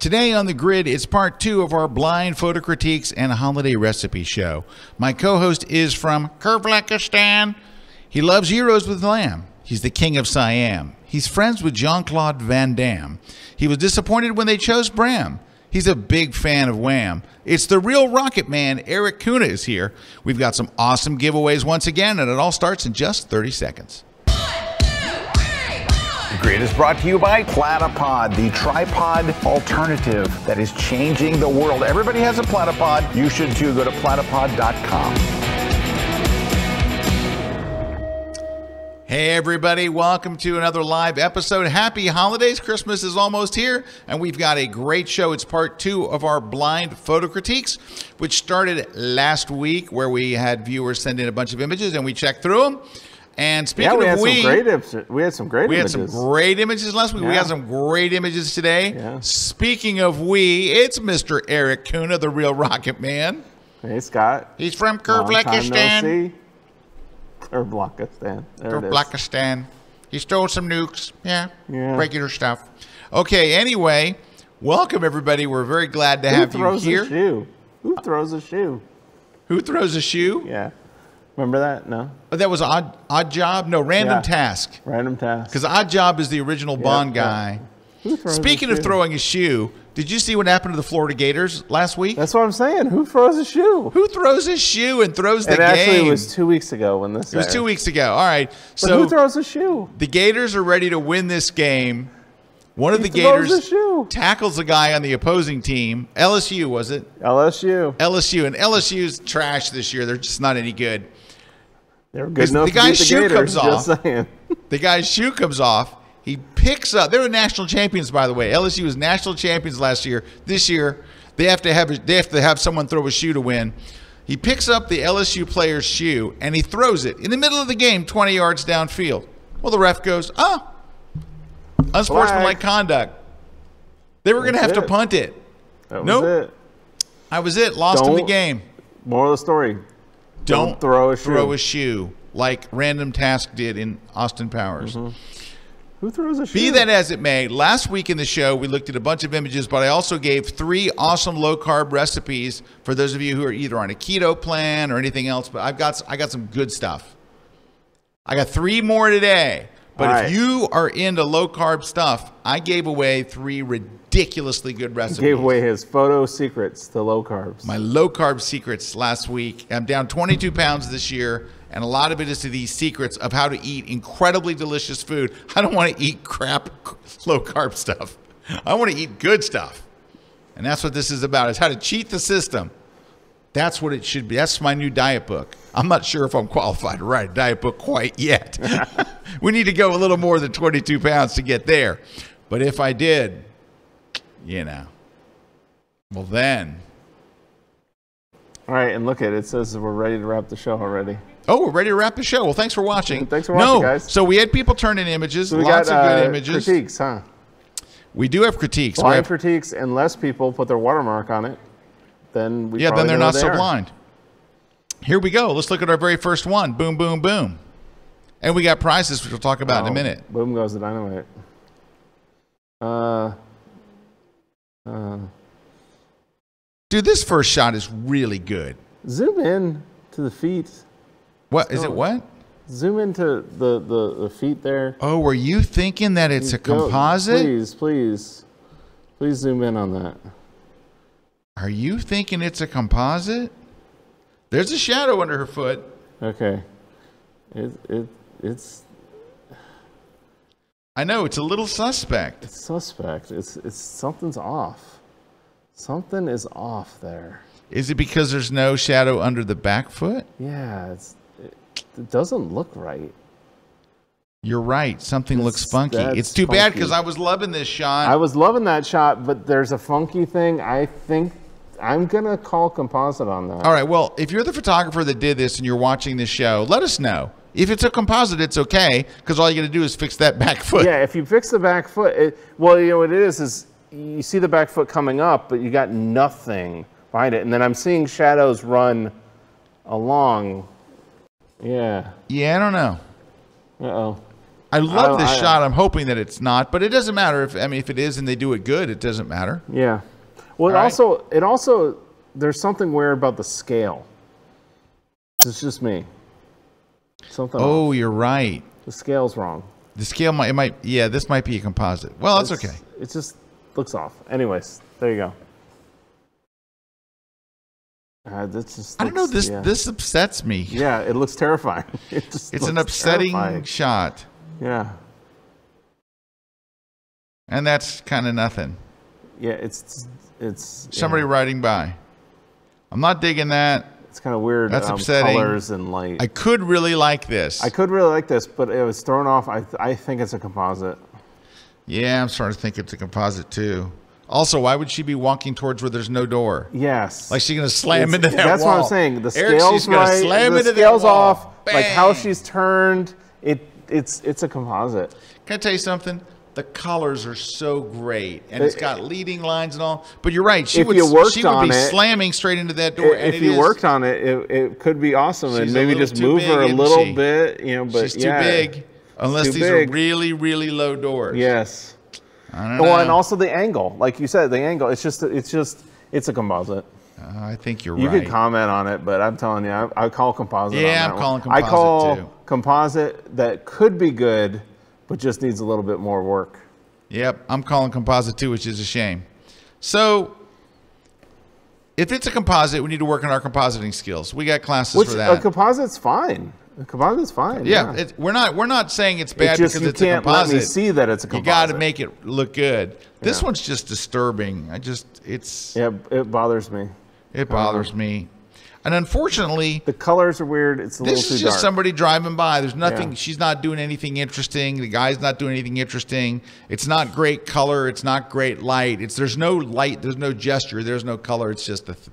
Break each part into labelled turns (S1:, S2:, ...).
S1: Today on the grid, it's part two of our blind photo critiques and holiday recipe show. My co host is from Kyrgyzstan. He loves gyros with lamb. He's the king of Siam. He's friends with Jean Claude Van Damme. He was disappointed when they chose Bram. He's a big fan of Wham. It's the real Rocket Man, Erik Kuna, is here. We've got some awesome giveaways once again, and it all starts in just 30 seconds.
S2: Grid is brought to you by Platypod, the tripod alternative that is changing the world. Everybody has a platypod. You should too. Go to platypod.com.
S1: Hey, everybody, welcome to another live episode. Happy holidays. Christmas is almost here, and we've got a great show. It's part two of our blind photo critiques, which started last week, where we had viewers send in a bunch of images and we checked through them. And speaking
S3: yeah, we
S1: of
S3: had
S1: we,
S3: some great images. We had some great
S1: we
S3: images.
S1: had some great images last week. We
S3: Yeah.
S1: got some great images today.
S3: Yeah.
S1: Speaking of we, it's Mr. Erik Kuna, the real Rocket Man.
S3: Hey, Scott.
S1: He's from
S3: time no
S1: Kyrgyzstan.
S3: see. Or Blakistan. There
S1: From
S3: it is.
S1: Blackistan. He stole some nukes. Yeah.
S3: Yeah.
S1: Regular stuff. Okay, anyway, welcome everybody. We're very glad to
S3: Who
S1: have you here.
S3: Who throws a shoe? Who throws a shoe?
S1: Who throws a shoe?
S3: Yeah. Remember that? No.
S1: Oh, that was odd odd job? No, random
S3: Yeah.
S1: task.
S3: Random task.
S1: Because Odd Job is the original Bond guy. Speaking of throwing a shoe, did you see what happened to the Florida Gators last week?
S3: That's what I'm saying. Who throws a shoe?
S1: Who throws a shoe and throws the
S3: it actually
S1: game?
S3: was two weeks ago when this.
S1: It was two weeks ago. All right.
S3: But
S1: So
S3: who throws a shoe?
S1: the Gators are ready to win this game. One of the Gators tackles a guy on the opposing team. LSU was it?
S3: LSU.
S1: LSU and LSU's trash this year. They're just not any good.
S3: They were good enough
S1: the guy's
S3: the
S1: shoe
S3: Gators,
S1: comes
S3: Just saying.
S1: The guy's shoe comes off. He picks up. They were national champions, by the way. LSU was national champions last year. This year, they have to have they have to have someone throw a shoe to win. He picks up the LSU player's shoe and he throws it in the middle of the game, 20 yards downfield. Well, the ref goes, "Oh, unsportsmanlike conduct." They were going to have
S3: That's
S1: to punt it.
S3: That was
S1: Nope.
S3: it.
S1: That was it. Lost in the game.
S3: Moral of the story.
S1: Don't,
S3: Don't throw a shoe.
S1: Throw a shoe like Random Task did in Austin Powers. Mm-hmm.
S3: Who throws a shoe?
S1: Be that as it may, last week in the show we looked at a bunch of images, but I also gave three awesome low carb recipes for those of you who are either on a keto plan or anything else. But I've got I got some good stuff. I got three more today. But
S3: All
S1: if
S3: right.
S1: you are into low carb stuff, I gave away three ridiculously good recipes.
S3: gave away his photo secrets to low carbs.
S1: my low carb secrets last week. I'm down 22 pounds this year, and a lot of it is to these secrets of how to eat incredibly delicious food. I don't want to eat crap low carb stuff. I want to eat good stuff. And that's what this is about. Is how to cheat the system. That's what it should be. That's my new diet book. I'm not sure if I'm qualified to write a diet book quite yet. we need to go a little more than 22 pounds to get there. But if I did, you know, well then
S3: All right, and look at it. It says we're ready to wrap the show already.
S1: Oh, we're ready to wrap the show. Well, thanks for watching.
S3: Thanks for
S1: no,
S3: watching, guys.
S1: So we had people turn in images,
S3: So we
S1: lots
S3: got
S1: of good
S3: uh,
S1: images.
S3: critiques, huh?
S1: We do have critiques.
S3: Blind
S1: have-
S3: critiques, and less people put their watermark on it. Then we
S1: yeah, then they're not
S3: they
S1: so
S3: are.
S1: blind. Here we go. Let's look at our very first one. Boom, boom, boom. And we got prizes, which we'll talk about in a
S3: Oh,
S1: minute.
S3: Boom goes the dynamite. Uh, uh,
S1: Dude, this first shot is really good.
S3: zoom in to the feet.
S1: What is it?
S3: Oh.
S1: What?
S3: Zoom into the, the, the feet there.
S1: Oh, were you thinking that it's a
S3: Go-
S1: composite?
S3: Please, please, please zoom in on that.
S1: Are you thinking it's a composite? There's a shadow under her foot.
S3: Okay. It, it, it's,
S1: I know it's a little suspect.
S3: it's suspect. It's, it's something's off. Something is off there.
S1: Is it because there's no shadow under the back foot?
S3: Yeah, it's, it, it doesn't look right.
S1: You're right. Something looks funky. It's too bad because I was loving this shot.
S3: I was loving that shot, but there's a funky thing. I think I'm gonna call composite on that.
S1: All right. Well, if you're the photographer that did this and you're watching this show, let us know. If it's a composite, it's okay because all you got to do is fix that back foot.
S3: Yeah, if you fix the back foot, it, well, you know what it is is you see the back foot coming up, but you got nothing behind it, and then I'm seeing shadows run along. Yeah.
S1: Yeah, I don't know.
S3: Uh oh.
S1: I love
S3: I-
S1: this
S3: I-
S1: shot. I'm hoping that it's not, but it doesn't matter if I mean if it is and they do it good, it doesn't matter.
S3: Yeah. Well, it
S1: right.
S3: also it also there's something weird about the scale. It's just me. Something.
S1: Oh,
S3: off.
S1: you're right.
S3: the scale's wrong.
S1: The scale might, it might, yeah, this might be a composite. Well, that's
S3: It's-
S1: okay.
S3: It just looks off. Anyways, there you go. Uh, just.
S1: I don't know. This
S3: yeah.
S1: this upsets me.
S3: Yeah, it looks terrifying. It
S1: It's an upsetting
S3: terrifying.
S1: shot,
S3: Yeah,
S1: and that's kind of nothing.
S3: yeah. It's it's
S1: Somebody
S3: Yeah,
S1: riding by. I'm not digging that.
S3: It's kind of weird.
S1: That's
S3: um,
S1: upsetting.
S3: Colors and light.
S1: I could really like this.
S3: I could really like this, but it was thrown off. I I think it's a composite.
S1: yeah, I'm starting to think it's a composite too. Also, why would she be walking towards where there's no door?
S3: Yes.
S1: Like she's gonna slam
S3: It's-
S1: into that
S3: That's what. I'm saying. The
S1: Erik,
S3: scales
S1: she's gonna
S3: right.
S1: slam
S3: the scales
S1: wall.
S3: off. Like how she's turned. It it's it's a composite.
S1: Can I tell you something? The colors are so great, and eh,
S3: it's
S1: got eh, leading lines and all. But you're right. She
S3: If
S1: would.
S3: you worked
S1: she would be
S3: it-
S1: slamming straight into that door. Eh, and
S3: if
S1: it
S3: you
S1: is-
S3: worked on it, it, it could be awesome, and maybe just move
S1: big,
S3: her a little
S1: she?
S3: bit. You know, but
S1: she's too
S3: yeah,
S1: big. Unless
S3: too
S1: these
S3: big.
S1: are really, really low doors.
S3: Yes.
S1: I don't know.
S3: Oh, and also the angle, like you said, the angle. It's just it's just it's a composite.
S1: Uh, I think you're
S3: You
S1: right.
S3: could comment on it, but I'm telling you, I, I call composite.
S1: Yeah, I'm
S3: one.
S1: calling
S3: I call
S1: too.
S3: composite that could be good, but just needs a little bit more work.
S1: Yep, I'm calling composite too, which is a shame. So, if it's a composite, we need to work on our compositing skills. We got classes
S3: Which
S1: for that.
S3: a composite's fine. A composite's fine.
S1: yeah,
S3: Yeah,
S1: It, we're not we're not saying it's
S3: It
S1: bad
S3: just
S1: because
S3: you
S1: it's a
S3: can't let
S1: composite.
S3: me see that it's a composite.
S1: you got to make it look good. This
S3: Yeah.
S1: one's just disturbing. I just it's
S3: Yeah, it bothers me.
S1: it bothers um, me, and unfortunately,
S3: The colors are weird. It's a
S1: this
S3: little
S1: is
S3: too
S1: just
S3: dark.
S1: somebody driving by. There's nothing.
S3: Yeah.
S1: She's not doing anything interesting. The guy's not doing anything interesting. It's not great color. It's not great light. It's there's no light. There's no gesture. There's no color. It's just a th-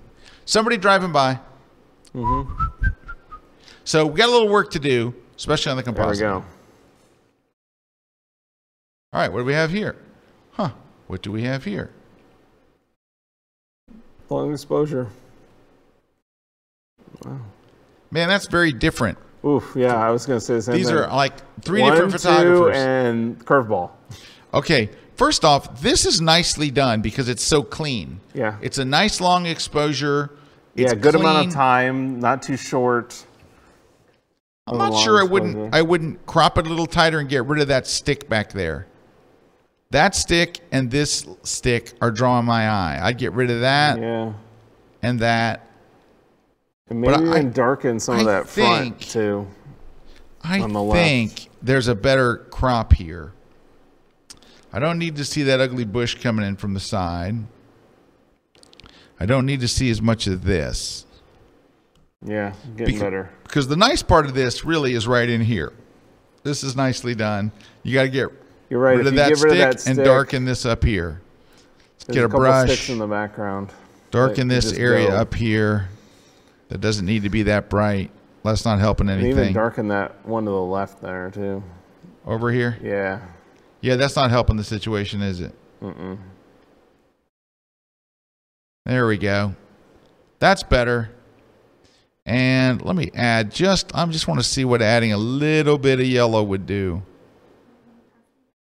S1: somebody driving by.
S3: Mm-hmm.
S1: So we got a little work to do, especially on the
S3: There we
S1: composite.
S3: go.
S1: All right, what do we have here? Huh? What do we have here?
S3: Long exposure.
S1: Man, that's very different.
S3: Oof. Yeah, I was gonna say the same
S1: These
S3: thing.
S1: are like three
S3: One,
S1: different
S3: two,
S1: photographers.
S3: and curveball.
S1: Okay, first off, this is nicely done because it's so clean.
S3: Yeah.
S1: It's a nice long exposure.
S3: Yeah,
S1: It's
S3: good amount of time, not too short.
S1: I'm not sure I wouldn't
S3: exposure.
S1: I wouldn't crop it a little tighter and get rid of that stick back there. That stick and this stick are drawing my eye. I'd get rid of that
S3: Yeah.
S1: and that.
S3: And maybe
S1: But I-
S3: even darken some of
S1: I
S3: that front too.
S1: I
S3: On the left.
S1: think there's a better crop here. I don't need to see that ugly bush coming in from the side. I don't need to see as much of this.
S3: Yeah, getting
S1: Beca-
S3: better.
S1: Because the nice part of this really is right in here. This is nicely done. You got to get
S3: You're right.
S1: rid of
S3: you
S1: that stick
S3: rid of that
S1: and darken this up here. Let's
S3: there's
S1: get a,
S3: couple
S1: brush.
S3: sticks in the background.
S1: Darken this area
S3: go.
S1: up here. That doesn't need to be that bright. That's not helping
S3: And even
S1: anything.
S3: darken that one to the left there too.
S1: Over here.
S3: Yeah.
S1: Yeah, that's not helping the situation, is it?
S3: Mm-mm.
S1: There we go. That's better. And let me add just, I just want to see what adding a little bit of yellow would do.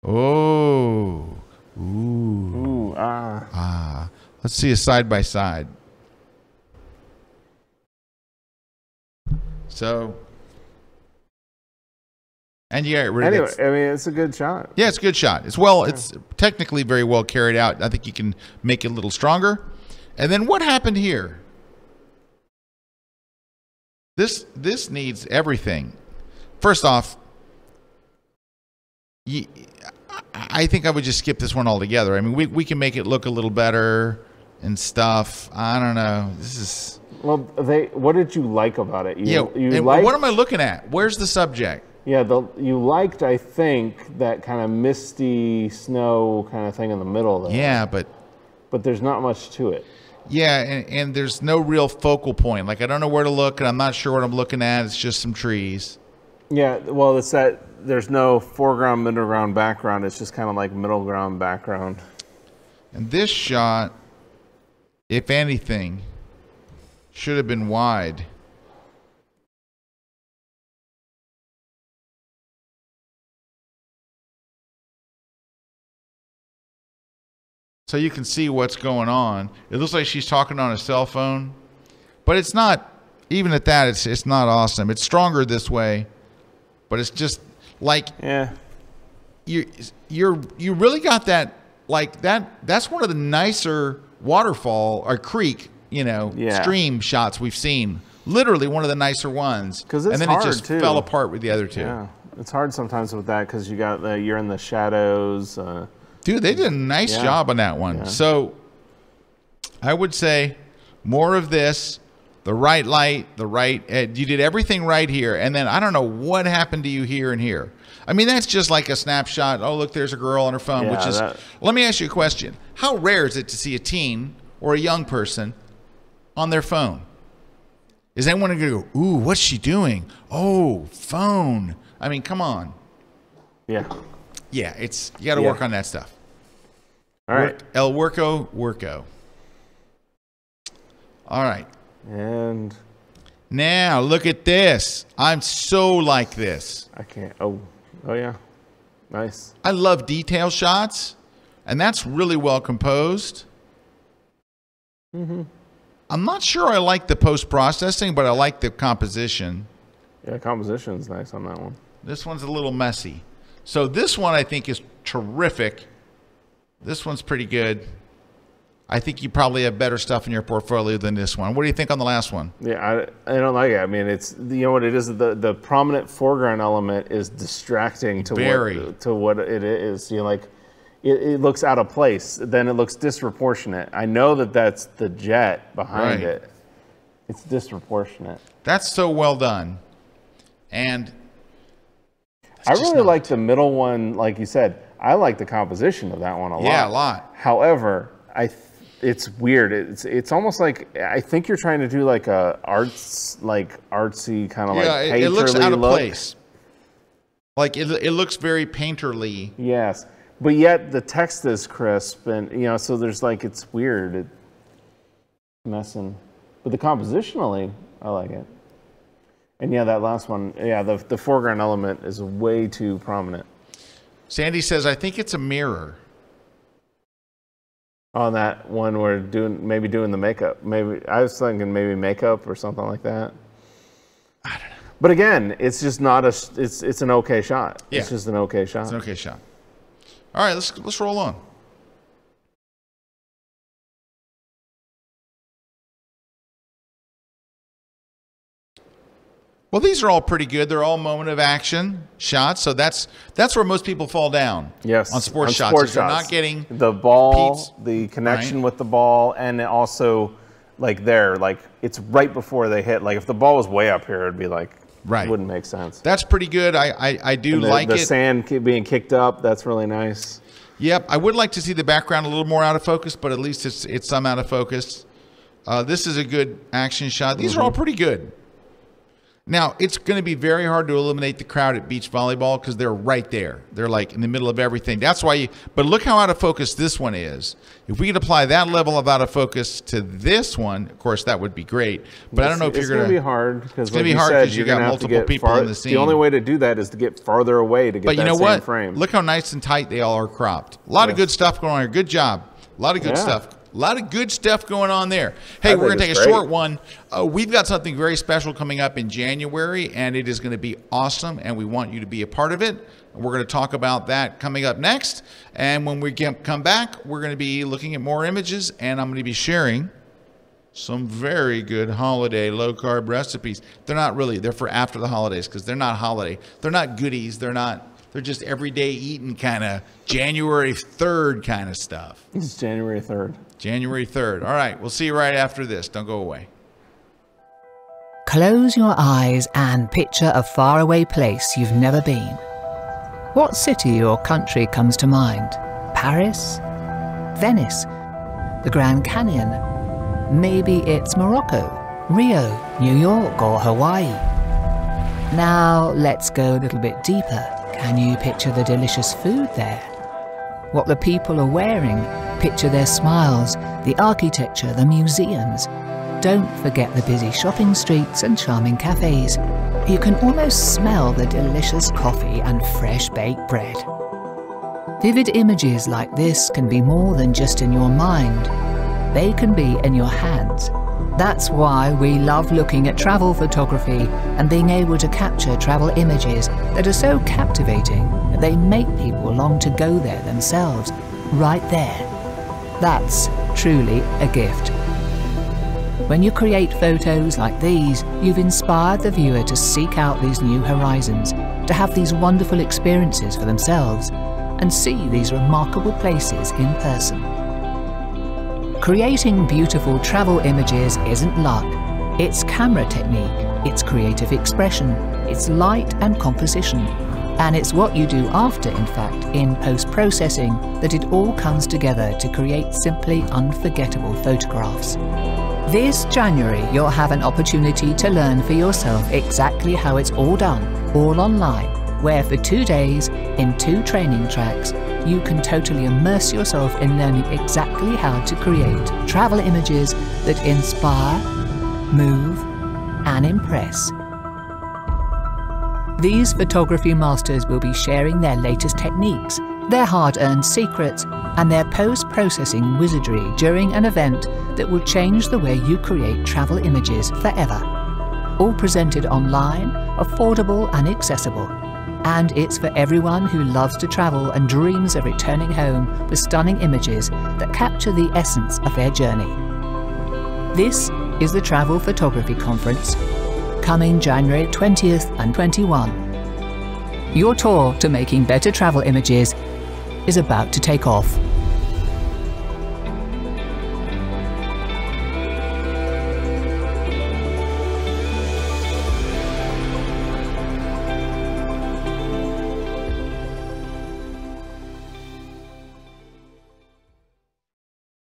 S1: Oh, ooh,
S3: Ooh, ah.
S1: ah. Let's see a side by side. So, and you got rid
S3: Anyway,
S1: of
S3: I mean, it's a good shot.
S1: yeah, it's a good shot. It's well, it's technically very well carried out. I think you can make it a little stronger. And then what happened here? This this needs everything. First off, I I think I would just skip this one altogether. I mean, we we can make it look a little better and stuff. I don't know. This is
S3: Well, they. What did you like about it? You,
S1: yeah.
S3: You
S1: and
S3: liked,
S1: what am I looking at? Where's the subject?
S3: Yeah, the, you liked, I think, that kind of misty snow kind of thing in the middle there.
S1: Yeah, but
S3: But there's not much to it.
S1: Yeah, and, and there's no real focal point. Like I don't know where to look, and I'm not sure what I'm looking at. It's just some trees.
S3: Yeah, well, it's that there's no foreground, middle ground, background. It's just kind of like middle ground, background.
S1: And this shot, if anything, should have been wide. So you can see what's going on. It looks like she's talking on a cell phone, but it's not even at that it's it's not awesome. It's stronger this way, but it's just like
S3: yeah.
S1: You you're you really got that like that that's one of the nicer waterfall or creek you know,
S3: Yeah.
S1: stream shots we've seen. Literally one of the nicer ones.
S3: 'Cause it's
S1: and then it just
S3: too.
S1: fell apart with the other two.
S3: Yeah. It's hard sometimes with that because you got the you're in the shadows. Uh,
S1: Dude, they did a nice
S3: Yeah.
S1: job on that one.
S3: Yeah.
S1: So I would say more of this, the right light, the right. You did everything right here, and then I don't know what happened to you here and here. I mean, that's just like a snapshot. Oh, look, there's a girl on her phone, which is.
S3: that-
S1: Let me ask you a question: How rare is it to see a teen or a young person on their phone? Is anyone going to go, "Ooh, what's she doing? Oh, phone." I mean, come on.
S3: yeah.
S1: Yeah, it's you got to
S3: Yeah.
S1: work on that stuff.
S3: All right.
S1: Work- El Worko, Worko. All right.
S3: And
S1: Now look at this. I'm so like this.
S3: I can't. Oh. Oh yeah. Nice.
S1: I love detail shots, and that's really well composed.
S3: Mm-hmm.
S1: I'm not sure I like the post processing, but I like the composition.
S3: Yeah, composition's nice on that one.
S1: This one's a little messy. So this one I think is terrific. This one's pretty good. I think you probably have better stuff in your portfolio than this one. What do you think on the last one?
S3: Yeah, I, I don't like it. I mean, it's you know what it is. The the prominent foreground element is distracting to
S1: Very.
S3: what to what it is. You know, like it, it looks out of place. Then it looks disproportionate. I know that that's the jet behind
S1: Right.
S3: it. It's disproportionate.
S1: That's so well done. And
S3: I really
S1: not-
S3: like the middle one. Like you said, I like the composition of that one a lot.
S1: Yeah, a lot.
S3: However, I th- it's weird. It's it's almost like I think you're trying to do like a arts like artsy kind of
S1: yeah,
S3: like
S1: it, it looks out of
S3: look.
S1: place. Like it, it looks very painterly.
S3: Yes, but yet the text is crisp, and you know, so there's like it's weird, it, messing. But the compositionally, I like it. And yeah, that last one, yeah, the the foreground element is way too prominent.
S1: Sandy says, I think it's a mirror.
S3: On that one, we're doing maybe doing the makeup. Maybe I was thinking maybe makeup or something like that. I don't know. But again, it's just not a It's it's an okay shot.
S1: Yeah.
S3: It's just an okay shot.
S1: It's an okay shot. All right, let's let's roll on. Well, these are all pretty good. They're all moment of action shots, so that's that's where most people fall down.
S3: Yes,
S1: on sports
S3: on
S1: shots.
S3: sports
S1: is they're
S3: shots.
S1: not getting
S3: the ball,
S1: Pete's,
S3: the connection
S1: right?
S3: with the ball, and also like there, like it's right before they hit. Like if the ball was way up here, it'd be like
S1: Right.
S3: wouldn't make sense.
S1: That's pretty good. I I, I do
S3: the,
S1: like
S3: the
S1: it.
S3: sand being kicked up. That's really nice.
S1: Yep, I would like to see the background a little more out of focus, but at least it's it's some out of focus. Uh, this is a good action shot. These are all pretty good. Now it's going to be very hard to eliminate the crowd at beach volleyball because they're right there. They're like in the middle of everything. That's why. You, but look how out of focus this one is. If we could apply that level of out of focus to this one, of course that would be great. But I don't know if you're going
S3: be hard because
S1: it's
S3: gonna
S1: be hard because you
S3: you're
S1: got
S3: to
S1: multiple people
S3: far,
S1: in the scene.
S3: The only way to do that is to get farther away to get
S1: But
S3: that
S1: you know
S3: same
S1: what?
S3: frame.
S1: Look how nice and tight they all are cropped. A lot of good stuff going on here. Good job. A lot of good
S3: Yeah.
S1: stuff. A lot of good stuff going on there. Hey,
S3: I
S1: we're going to take
S3: it's
S1: a short one. Uh, we've got something very special coming up in January, and it is going to be awesome, and we want you to be a part of it. We're going to talk about that coming up next. And when we get, come back, we're going to be looking at more images, and I'm going to be sharing some very good holiday low carb recipes. They're not really, they're for after the holidays because they're not holiday. They're not goodies. They're not, they're just everyday eating kind of January 3rd kind of stuff.
S3: it's January third.
S1: January 3rd. All right, we'll see you right after this. Don't go away.
S4: Close your eyes and picture a faraway place you've never been. What city or country comes to mind? Paris? Venice? The Grand Canyon? Maybe it's Morocco, Rio, New York, or Hawaii. Now let's go a little bit deeper. Can you picture the delicious food there? What the people are wearing? Picture their smiles, the architecture, the museums. Don't forget the busy shopping streets and charming cafes. You can almost smell the delicious coffee and fresh baked bread. Vivid images like this can be more than just in your mind. They can be in your hands. That's why we love looking at travel photography and being able to capture travel images that are so captivating that they make people long to go there themselves, right there. That's truly a gift. When you create photos like these, you've inspired the viewer to seek out these new horizons, to have these wonderful experiences for themselves, and see these remarkable places in person. Creating beautiful travel images isn't luck. It's camera technique, it's creative expression, it's light and composition. And it's what you do after, in fact, in post-processing, that it all comes together to create simply unforgettable photographs. This January, you'll have an opportunity to learn for yourself exactly how it's all done, all online, where for two days, in two training tracks, you can totally immerse yourself in learning exactly how to create travel images that inspire, move, and impress. These photography masters will be sharing their latest techniques, their hard earned secrets, and their post processing wizardry during an event that will change the way you create travel images forever. All presented online, affordable, and accessible. And it's for everyone who loves to travel and dreams of returning home with stunning images that capture the essence of their journey. This is the Travel Photography Conference coming January 20th and 21. Your tour to making better travel images is about to take off.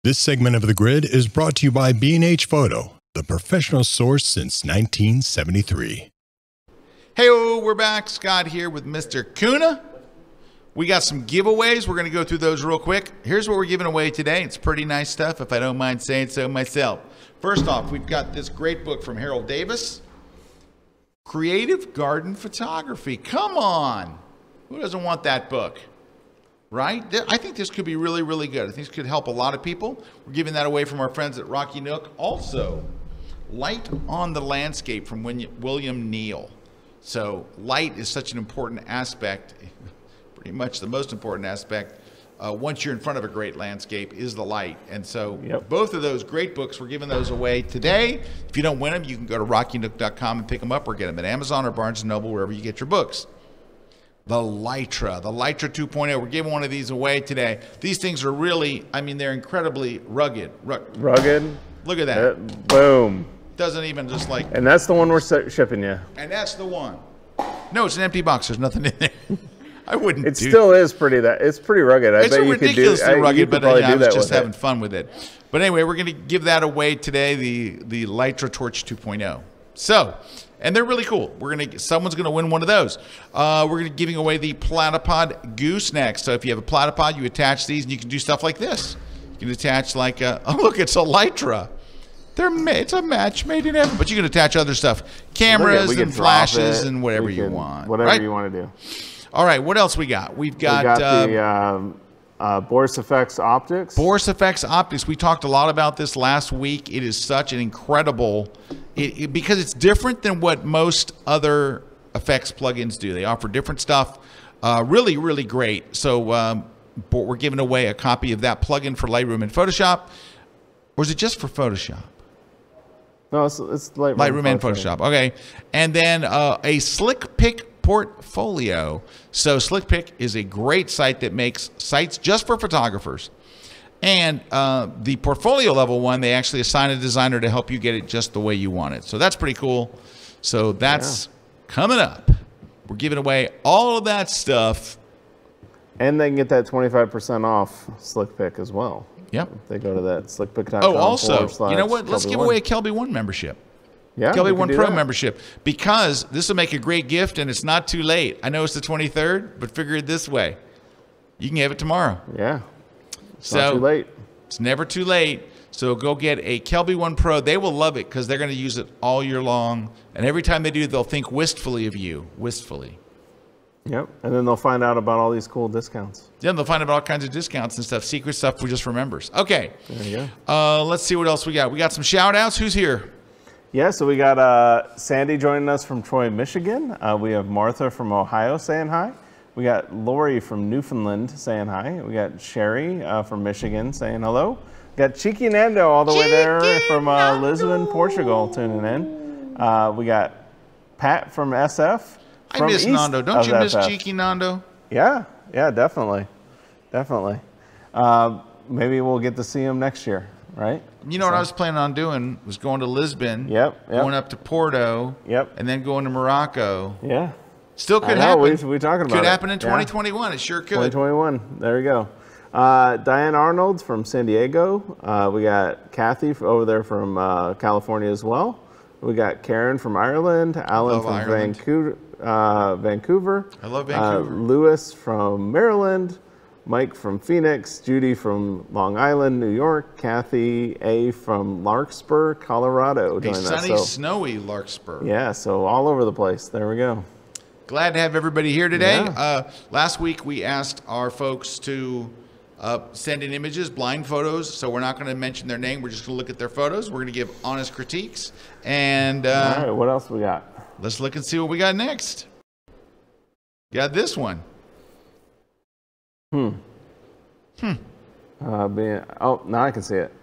S5: This segment of The Grid is brought to you by B&H Photo, the professional source since 1973.
S1: Hey, we're back. Scott here with Mr. Kuna. We got some giveaways. We're going to go through those real quick. Here's what we're giving away today. It's pretty nice stuff, if I don't mind saying so myself. First off, we've got this great book from Harold Davis Creative Garden Photography. Come on. Who doesn't want that book? Right? I think this could be really, really good. I think this could help a lot of people. We're giving that away from our friends at Rocky Nook. Also, Light on the Landscape from William Neill. So, light is such an important aspect, pretty much the most important aspect. Uh, once you're in front of a great landscape, is the light. And so,
S3: Yep.
S1: both of those great books, we're giving those away today. If you don't win them, you can go to rockynook.com and pick them up or get them at Amazon or Barnes & Noble, wherever you get your books. The Litra, the Litra 2.0. We're giving one of these away today. These things are really, I mean, they're incredibly rugged. Ru-
S3: Rugged.
S1: Look at
S3: Uh,
S1: that.
S3: boom.
S1: Doesn't even just like
S3: And that's the one we're shipping you.
S1: And that's the one. No, it's an empty box. There's nothing in there. I wouldn't.
S3: It still is pretty that it's pretty rugged. I
S1: It's
S3: bet you could do.
S1: ridiculously
S3: I,
S1: rugged,
S3: could
S1: but
S3: probably
S1: yeah, I was just having
S3: it.
S1: fun with it. But anyway, we're going to give that away today. The the Litra Torch 2.0. So, and they're really cool. We're gonna someone's gonna win one of those. Uh, we're gonna giving away the Platypod gooseneck. So if you have a platypod, you attach these, and you can do stuff like this. You can attach like a, oh look, it's a Litra. They're it's a match made in heaven, but you can attach other stuff, cameras and flashes
S3: it.
S1: and whatever
S3: We
S1: you want.
S3: Whatever
S1: right?
S3: you want to do.
S1: All right, what else we got? We've got,
S3: we got
S1: uh,
S3: the um, uh, Boris FX optics.
S1: Boris FX Optics. We talked a lot about this last week. It is such an incredible, it, it- because it's different than what most other effects plugins do. They offer different stuff. Uh, really, really great. So um, we're giving away a copy of that plugin for Lightroom and Photoshop. Or is it just for Photoshop?
S3: No, it's, it's Lightroom,
S1: Lightroom and Photoshop. Okay. And then uh, a SlickPic portfolio. So SlickPic is a great site that makes sites just for photographers. And uh, the portfolio level one, they actually assign a designer to help you get it just the way you want it. So that's pretty cool. So that's coming up. We're giving away all of that stuff.
S3: And they can get that 25% off SlickPic as well.
S1: Yep.
S3: If they go to that slickpic.com.
S1: Oh, also, you know what? Let's
S3: Kelby
S1: give away a KelbyOne membership.
S3: yeah,
S1: Kelby One Pro
S3: that.
S1: membership because this will make a great gift and it's not too late. I know it's the 23rd, but figure it this way. You can have it tomorrow.
S3: Yeah. It's
S1: so
S3: not too late.
S1: It's never too late. So go get a KelbyOne Pro. They will love it because they're going to use it all year long. And every time they do, they'll think wistfully of you. Wistfully.
S3: Yep. And then they'll find out about all these cool discounts.
S1: Yeah, they'll find out all kinds of discounts and stuff. Secret stuff we just remembers. Okay.
S3: There you go.
S1: Uh, let's see what else we got. We got some shout outs. Who's here?
S3: Yeah, so we got uh, Sandy joining us from Troy, Michigan. Uh, we have Martha from Ohio saying hi. We got Lori from Newfoundland saying hi. We got Sherry uh, from Michigan saying hello. We got Cheeky Nando all the way there from uh, Lisbon, Portugal tuning in. Uh, we got Pat from SF.
S1: I miss Nando. Don't you miss
S3: FF.
S1: Cheeky Nando?
S3: Yeah, yeah, definitely. Definitely. Uh, maybe we'll get to see him next year, right?
S1: You know what I was planning on doing was going to Lisbon.
S3: Yep, yep.
S1: Going up to Porto.
S3: Yep.
S1: And then going to Morocco.
S3: Yeah.
S1: Still could
S3: know,
S1: happen.
S3: we- we talking about
S1: Could
S3: it.
S1: happen in
S3: Yeah.
S1: 2021. It sure could.
S3: 2021. There we go. Uh, Diane Arnold's from San Diego. Uh, we got Kathy over there from uh, California as well. We got Karen from Ireland. Alan
S1: love
S3: from
S1: Ireland.
S3: Vancouver. Uh, Vancouver.
S1: I love
S3: Uh,
S1: Vancouver.
S3: Lewis from Maryland. Mike from Phoenix. Judy from Long Island, New York. Kathy A from Larkspur, Colorado.
S1: A sunny,
S3: So-
S1: snowy Larkspur.
S3: yeah, so all over the place. There we go.
S1: Glad to have everybody here today.
S3: Yeah.
S1: Uh, last week we asked our folks to uh, send in images, blind photos. So we're not going to mention their name. We're just going to look at their photos. We're going to give honest critiques. And uh,
S3: All right, what else we got?
S1: Let's look and see what we got next. Got this one. Hmm.
S3: Uh, being, oh, now I can see it.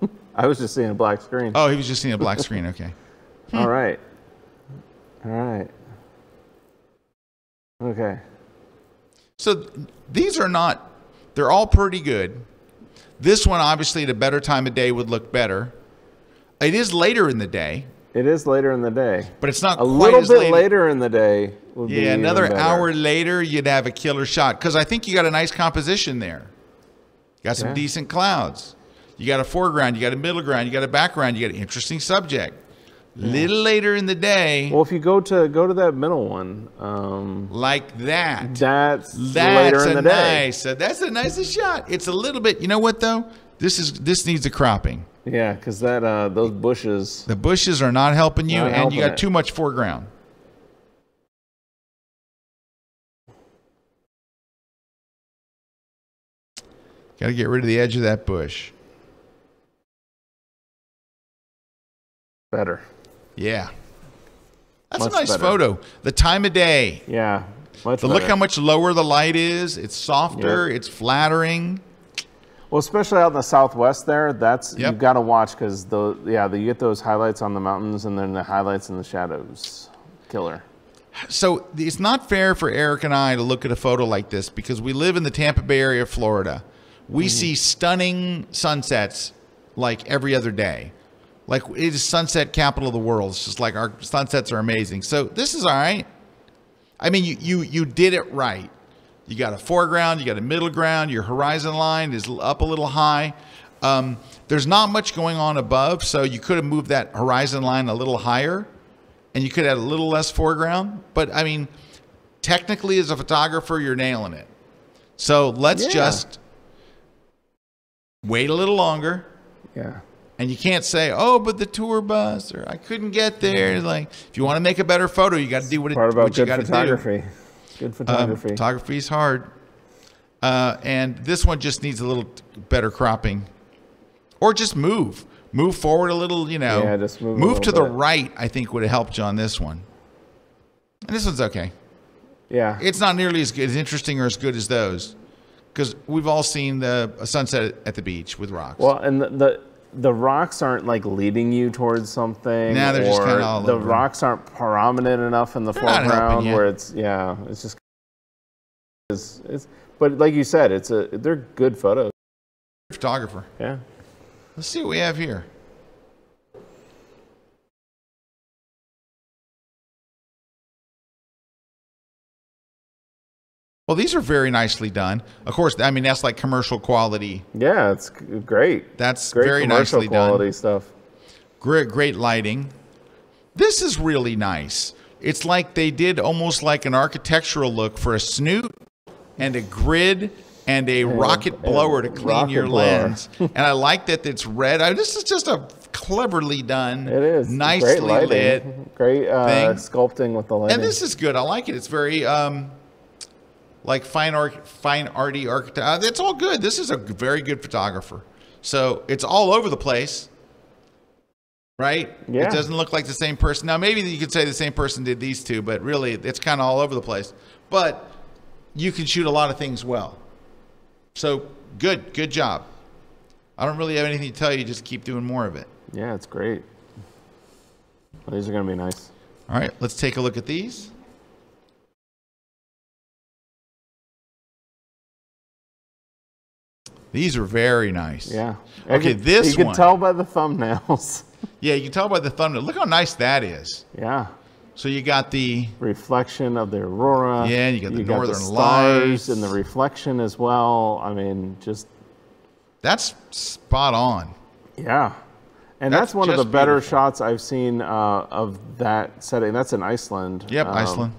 S3: I was just seeing a black screen.
S1: Oh, he was just seeing a black screen. Okay.
S3: All right. All right. Okay.
S1: So th- these are not, they're all pretty good. This one, obviously, at a better time of day would look better. It is later in the day,
S3: It is later in the day.
S1: but it's not
S3: A little bit
S1: late.
S3: later in the day would
S1: Yeah, another hour later, you'd have a killer shot because I think you got a nice composition there. Got some
S3: Yeah.
S1: decent clouds. You got a foreground, you got a middle ground, you got a background, you got an interesting subject. Little later in the day,
S3: Well, if you go to go to that middle one, um,
S1: like that.
S3: that's,
S1: That's
S3: later in
S1: a
S3: the day.
S1: nice. uh, that's the nicest shot. It's a little bit. You know what though? This is this needs a cropping.
S3: Yeah, because that uh, those bushes.
S1: The bushes are not helping you,
S3: Not
S1: and
S3: helping
S1: you got
S3: it.
S1: too much foreground. Got to get rid of the edge of that bush.
S3: Better.
S1: Yeah. That's
S3: Much
S1: a nice
S3: better.
S1: photo. The time of day.
S3: Yeah. Much
S1: The look how much lower the light is. It's softer. It's flattering.
S3: Well, especially out in the southwest there, that's
S1: Yep.
S3: you've got to watch because the yeah, the, you get those highlights on the mountains and then the highlights in the shadows. Killer.
S1: So it's not fair for Erik and I to look at a photo like this because we live in the Tampa Bay area of Florida. We mm-hmm. see stunning sunsets like every other day. Like it is sunset capital of the world. It's just like our sunsets are amazing. So this is all right. I mean, you you you did it right. You got a foreground, you got a middle ground. Your horizon line is up a little high. Um, there's not much going on above, so you could have moved that horizon line a little higher, and you could have a little less foreground. But I mean, technically, as a photographer, you're nailing it. So let's
S3: Yeah.
S1: just wait a little longer.
S3: Yeah.
S1: And you can't say, "Oh, but the tour bus," or "I couldn't get there." Like, if you want to make a better photo, you got to do what, it,
S3: Part about
S1: what you got to do.
S3: photography. Good
S1: Um,
S3: photography.
S1: photography is hard. Uh, and this one just needs a little better cropping. Or just move. Move forward a little, you know.
S3: Yeah, just move
S1: Move to
S3: little
S1: the right, I think, would have helped you on this one. And this one's okay.
S3: yeah.
S1: It's not nearly as good, as interesting or as good as those. Because we've all seen the a sunset at the beach with rocks.
S3: Well, and the, the the rocks aren't like leading you towards something.
S1: Nah, they're just kinda all
S3: the
S1: over.
S3: rocks aren't prominent enough in the
S1: They're
S3: foreground where it's yeah, it's just it's, it's but like you said, it's a they're good photos.
S1: Photographer.
S3: Yeah.
S1: Let's see what we have here. Well, these are very nicely done. Of course, I mean that's like commercial quality.
S3: Yeah, it's great.
S1: That's
S3: Great
S1: very
S3: commercial
S1: nicely
S3: quality
S1: done.
S3: stuff.
S1: Great, great lighting. This is really nice. It's like they did almost like an architectural look for a snoot and a grid and a rocket blower to clean your
S3: blower.
S1: lens. and I like that it's red. I, this is just a cleverly done,
S3: It is
S1: nicely
S3: great lighting.
S1: lit.
S3: Great uh, sculpting with the lighting.
S1: And this is good. I like it. It's very um like fine art, fine arty architect. Uh, It's all good. This is a very good photographer. So it's all over the place, right?
S3: Yeah.
S1: It doesn't look like the same person. Now maybe you could say the same person did these two, but really it's kind of all over the place. But you can shoot a lot of things well. So good, good job. I don't really have anything to tell you. Just keep doing more of it.
S3: Yeah, it's great. These are gonna be nice.
S1: All right, let's take a look at these. These are very nice.
S3: Yeah.
S1: Okay,
S3: You can-
S1: this
S3: you can
S1: one.
S3: tell by the thumbnails.
S1: Yeah, you can tell by the thumbnail. Look how nice that is.
S3: yeah.
S1: So you got the
S3: Reflection of the aurora.
S1: Yeah, you got the northern
S3: stars
S1: lights.
S3: and the reflection as well. I mean, just
S1: that's spot on.
S3: yeah. And
S1: That's
S3: that's, one of the better
S1: beautiful.
S3: shots I've seen uh, of that setting. That's in Iceland.
S1: Yep,
S3: Um,
S1: Iceland.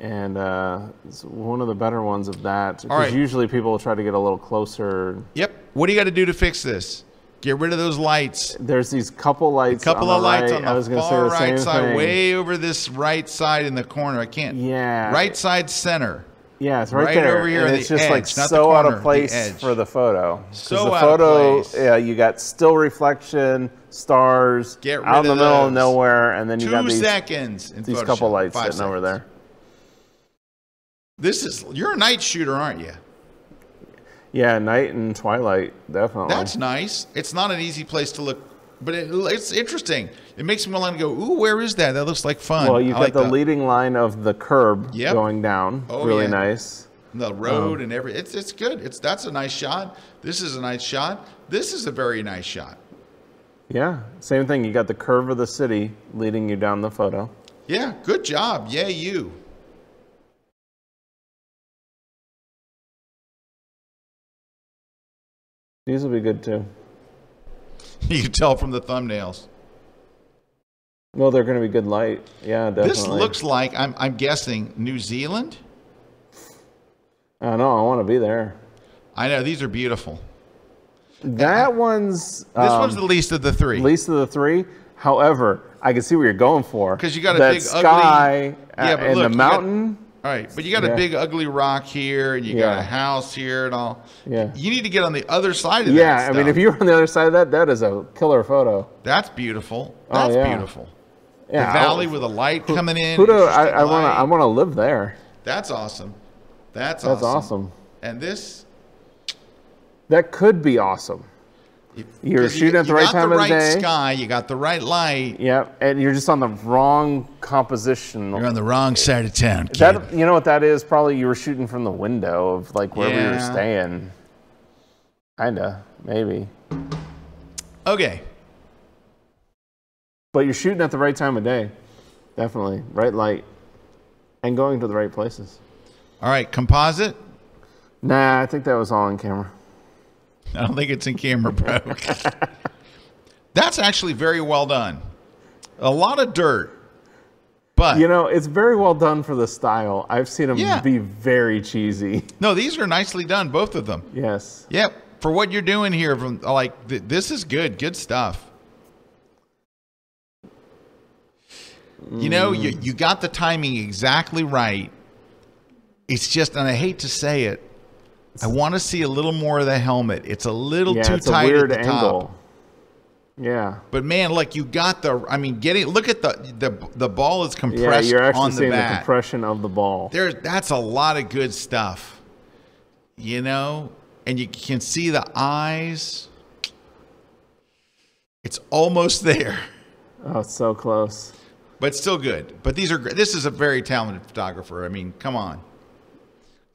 S3: And uh, it's one of the better ones of that. Because
S1: right.
S3: usually people will try to get a little closer.
S1: Yep. What do you got to do to fix this? Get rid of those lights.
S3: There's these couple lights.
S1: couple
S3: on
S1: of
S3: the
S1: lights
S3: right.
S1: on the
S3: I was
S1: far
S3: say the
S1: right side,
S3: thing.
S1: way over this right side in the corner. I can't.
S3: Yeah.
S1: Right side center.
S3: Yeah, it's right,
S1: Right
S3: there.
S1: over here
S3: and it's
S1: the
S3: just like
S1: edge, the
S3: so out
S1: corner,
S3: of
S1: the
S3: place for the photo.
S1: So
S3: the
S1: out of
S3: photo,
S1: place.
S3: yeah, you got still reflection, stars,
S1: Get rid
S3: out in the
S1: of
S3: middle of
S1: those.
S3: nowhere, and then you
S1: Two
S3: got these
S1: seconds.
S3: These
S1: Photoshop.
S3: couple lights sitting over there.
S1: This is you're a night shooter, aren't you?
S3: Yeah, night and twilight, definitely.
S1: That's nice. It's not an easy place to look, but it, it's interesting. It makes me want to go, ooh, where is that? That looks like fun.
S3: well, you've
S1: I
S3: got
S1: like
S3: the leading line of the curb
S1: Yep.
S3: going down.
S1: Oh,
S3: really
S1: yeah.
S3: nice.
S1: the um, road and every. It's it's good. It's that's a nice shot. This is a nice shot. This is a very nice shot.
S3: Yeah, same thing. You got the curve of the city leading you down the photo.
S1: Yeah, good job. Yeah, you.
S3: These will be good too.
S1: You can tell from the thumbnails.
S3: Well, they're going to be good light. Yeah, definitely.
S1: This looks like I'm I'm guessing New Zealand.
S3: I know. I want to be there.
S1: I know these are beautiful.
S3: That one's
S1: This
S3: um,
S1: one's the least of the three.
S3: least of the three. However, I can see where you're going for.
S1: Because you got a
S3: that
S1: big,
S3: sky
S1: ugly- Yeah,
S3: uh, and
S1: look,
S3: the mountain.
S1: All right, but you got a big ugly rock here, and you got a house here, and all.
S3: Yeah.
S1: You need to get on the other side of that.
S3: Yeah, I mean, if you're on the other side of that, that is a killer photo.
S1: That's beautiful.
S3: Oh,
S1: That's
S3: yeah.
S1: beautiful.
S3: Yeah,
S1: the valley
S3: oh.
S1: with a light
S3: who-
S1: coming in.
S3: Who do I, I want to? I want to live there.
S1: That's awesome. That's,
S3: That's
S1: awesome.
S3: awesome.
S1: And this,
S3: That could be awesome. You're
S1: 'cause you-
S3: shooting at the right
S1: got
S3: time
S1: the
S3: of
S1: right
S3: the day.
S1: sky. You got the right light.
S3: Yep, and you're just on the wrong composition.
S1: You're on the wrong side of town, kid.
S3: That you know what that is? Probably you were shooting from the window of like where we were staying. Kinda, maybe.
S1: okay.
S3: But you're shooting at the right time of day. Definitely. Right light. And going to the right places.
S1: All right. Composite.
S3: Nah, I think that was all on camera.
S1: I don't think it's in camera, bro. That's actually very well done. A lot of dirt, but
S3: You know, it's very well done for the style. I've seen them
S1: Yeah.
S3: be very cheesy.
S1: no, these are nicely done, both of them.
S3: Yes.
S1: Yep. For what you're doing here, from like th- this is good, good stuff. You know, you
S3: Mm.
S1: you got the timing exactly right. It's just, and I hate to say it, I want to see a little more of the helmet. It's a little
S3: Yeah,
S1: too
S3: it's a
S1: tight
S3: weird
S1: at the
S3: angle.
S1: top.
S3: Yeah.
S1: But man, like you got the, I mean, getting look at the the the ball is compressed Yeah,
S3: you're actually
S1: on the
S3: seeing the compression of the ball.
S1: There's that's a lot of good stuff, you know, and you can see the eyes. It's almost there,
S3: Oh, it's so close.
S1: but still good. But these are this is a very talented photographer. I mean, come on,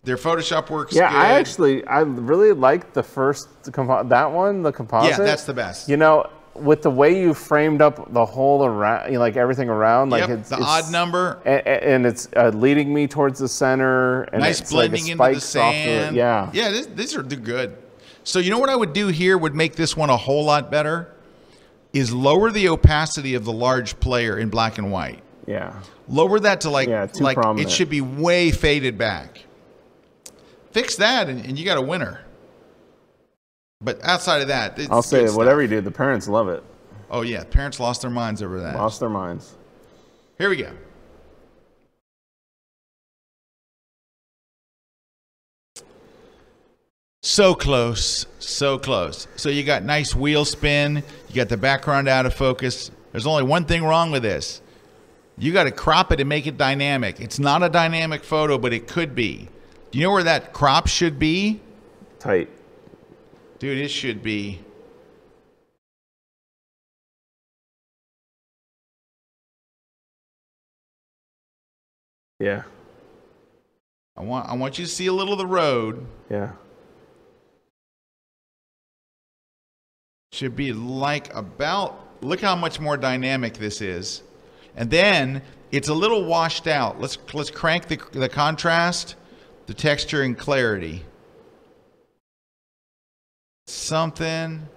S1: their Photoshop works.
S3: Yeah,
S1: good.
S3: I actually I really like the first that one, the composite.
S1: yeah, that's the best.
S3: You know, with the way you framed up the whole around, you know, like everything around, like
S1: Yep,
S3: it's
S1: the
S3: it's-
S1: odd number.
S3: a- a- and, it's uh, leading me towards the center. And
S1: nice
S3: it's like it
S1: blending into the sand.
S3: yeah,
S1: yeah, this, these are they're good. So you know what I would do here would make this one a whole lot better, is lower the opacity of the large player in black and white.
S3: yeah.
S1: Lower that to like
S3: Yeah,
S1: like
S3: prominent.
S1: it should be way faded back. Fix that and, and you got a winner. But outside of that, it's
S3: I'll say whatever
S1: stuff.
S3: you do, the parents love it.
S1: Oh yeah, parents lost their minds over that.
S3: Lost their minds.
S1: Here we go. So close, so close. So you got nice wheel spin. You got the background out of focus. There's only one thing wrong with this. You got to crop it and make it dynamic. It's not a dynamic photo, but it could be. Do you know where that crop should be?
S3: Tight.
S1: Dude, it should be.
S3: Yeah.
S1: I want I want you to see a little of the road.
S3: Yeah.
S1: Should be like about look how much more dynamic this is. And then it's a little washed out. Let's let's crank the the contrast, the texture and clarity. Something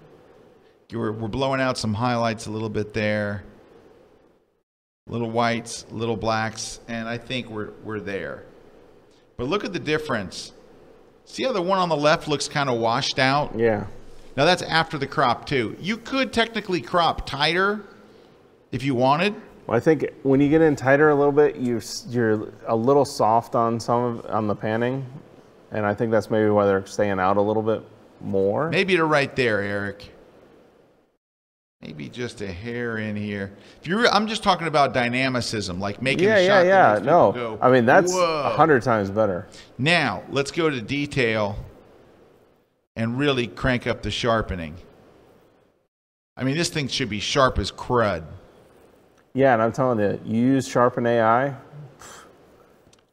S1: we're, we're blowing out some highlights a little bit there. Little whites, little blacks, and I think we're we're there. But look at the difference. See how the one on the left looks kind of washed out?
S3: Yeah.
S1: Now that's after the crop too. You could technically crop tighter if you wanted.
S3: Well, I think when you get in tighter a little bit, you you're a little soft on some of on the panning, and I think that's maybe why they're staying out a little bit more.
S1: Maybe to right there, Erik. Maybe just a hair in here. If you're, I'm just talking about dynamicism, like making
S3: Yeah,
S1: a
S3: yeah,
S1: shot.
S3: yeah.
S1: makes people
S3: No,
S1: go,
S3: I mean that's a hundred times better.
S1: Now let's go to detail and really crank up the sharpening. I mean, this thing should be sharp as crud.
S3: Yeah, and I'm telling you, you use Sharpen AI.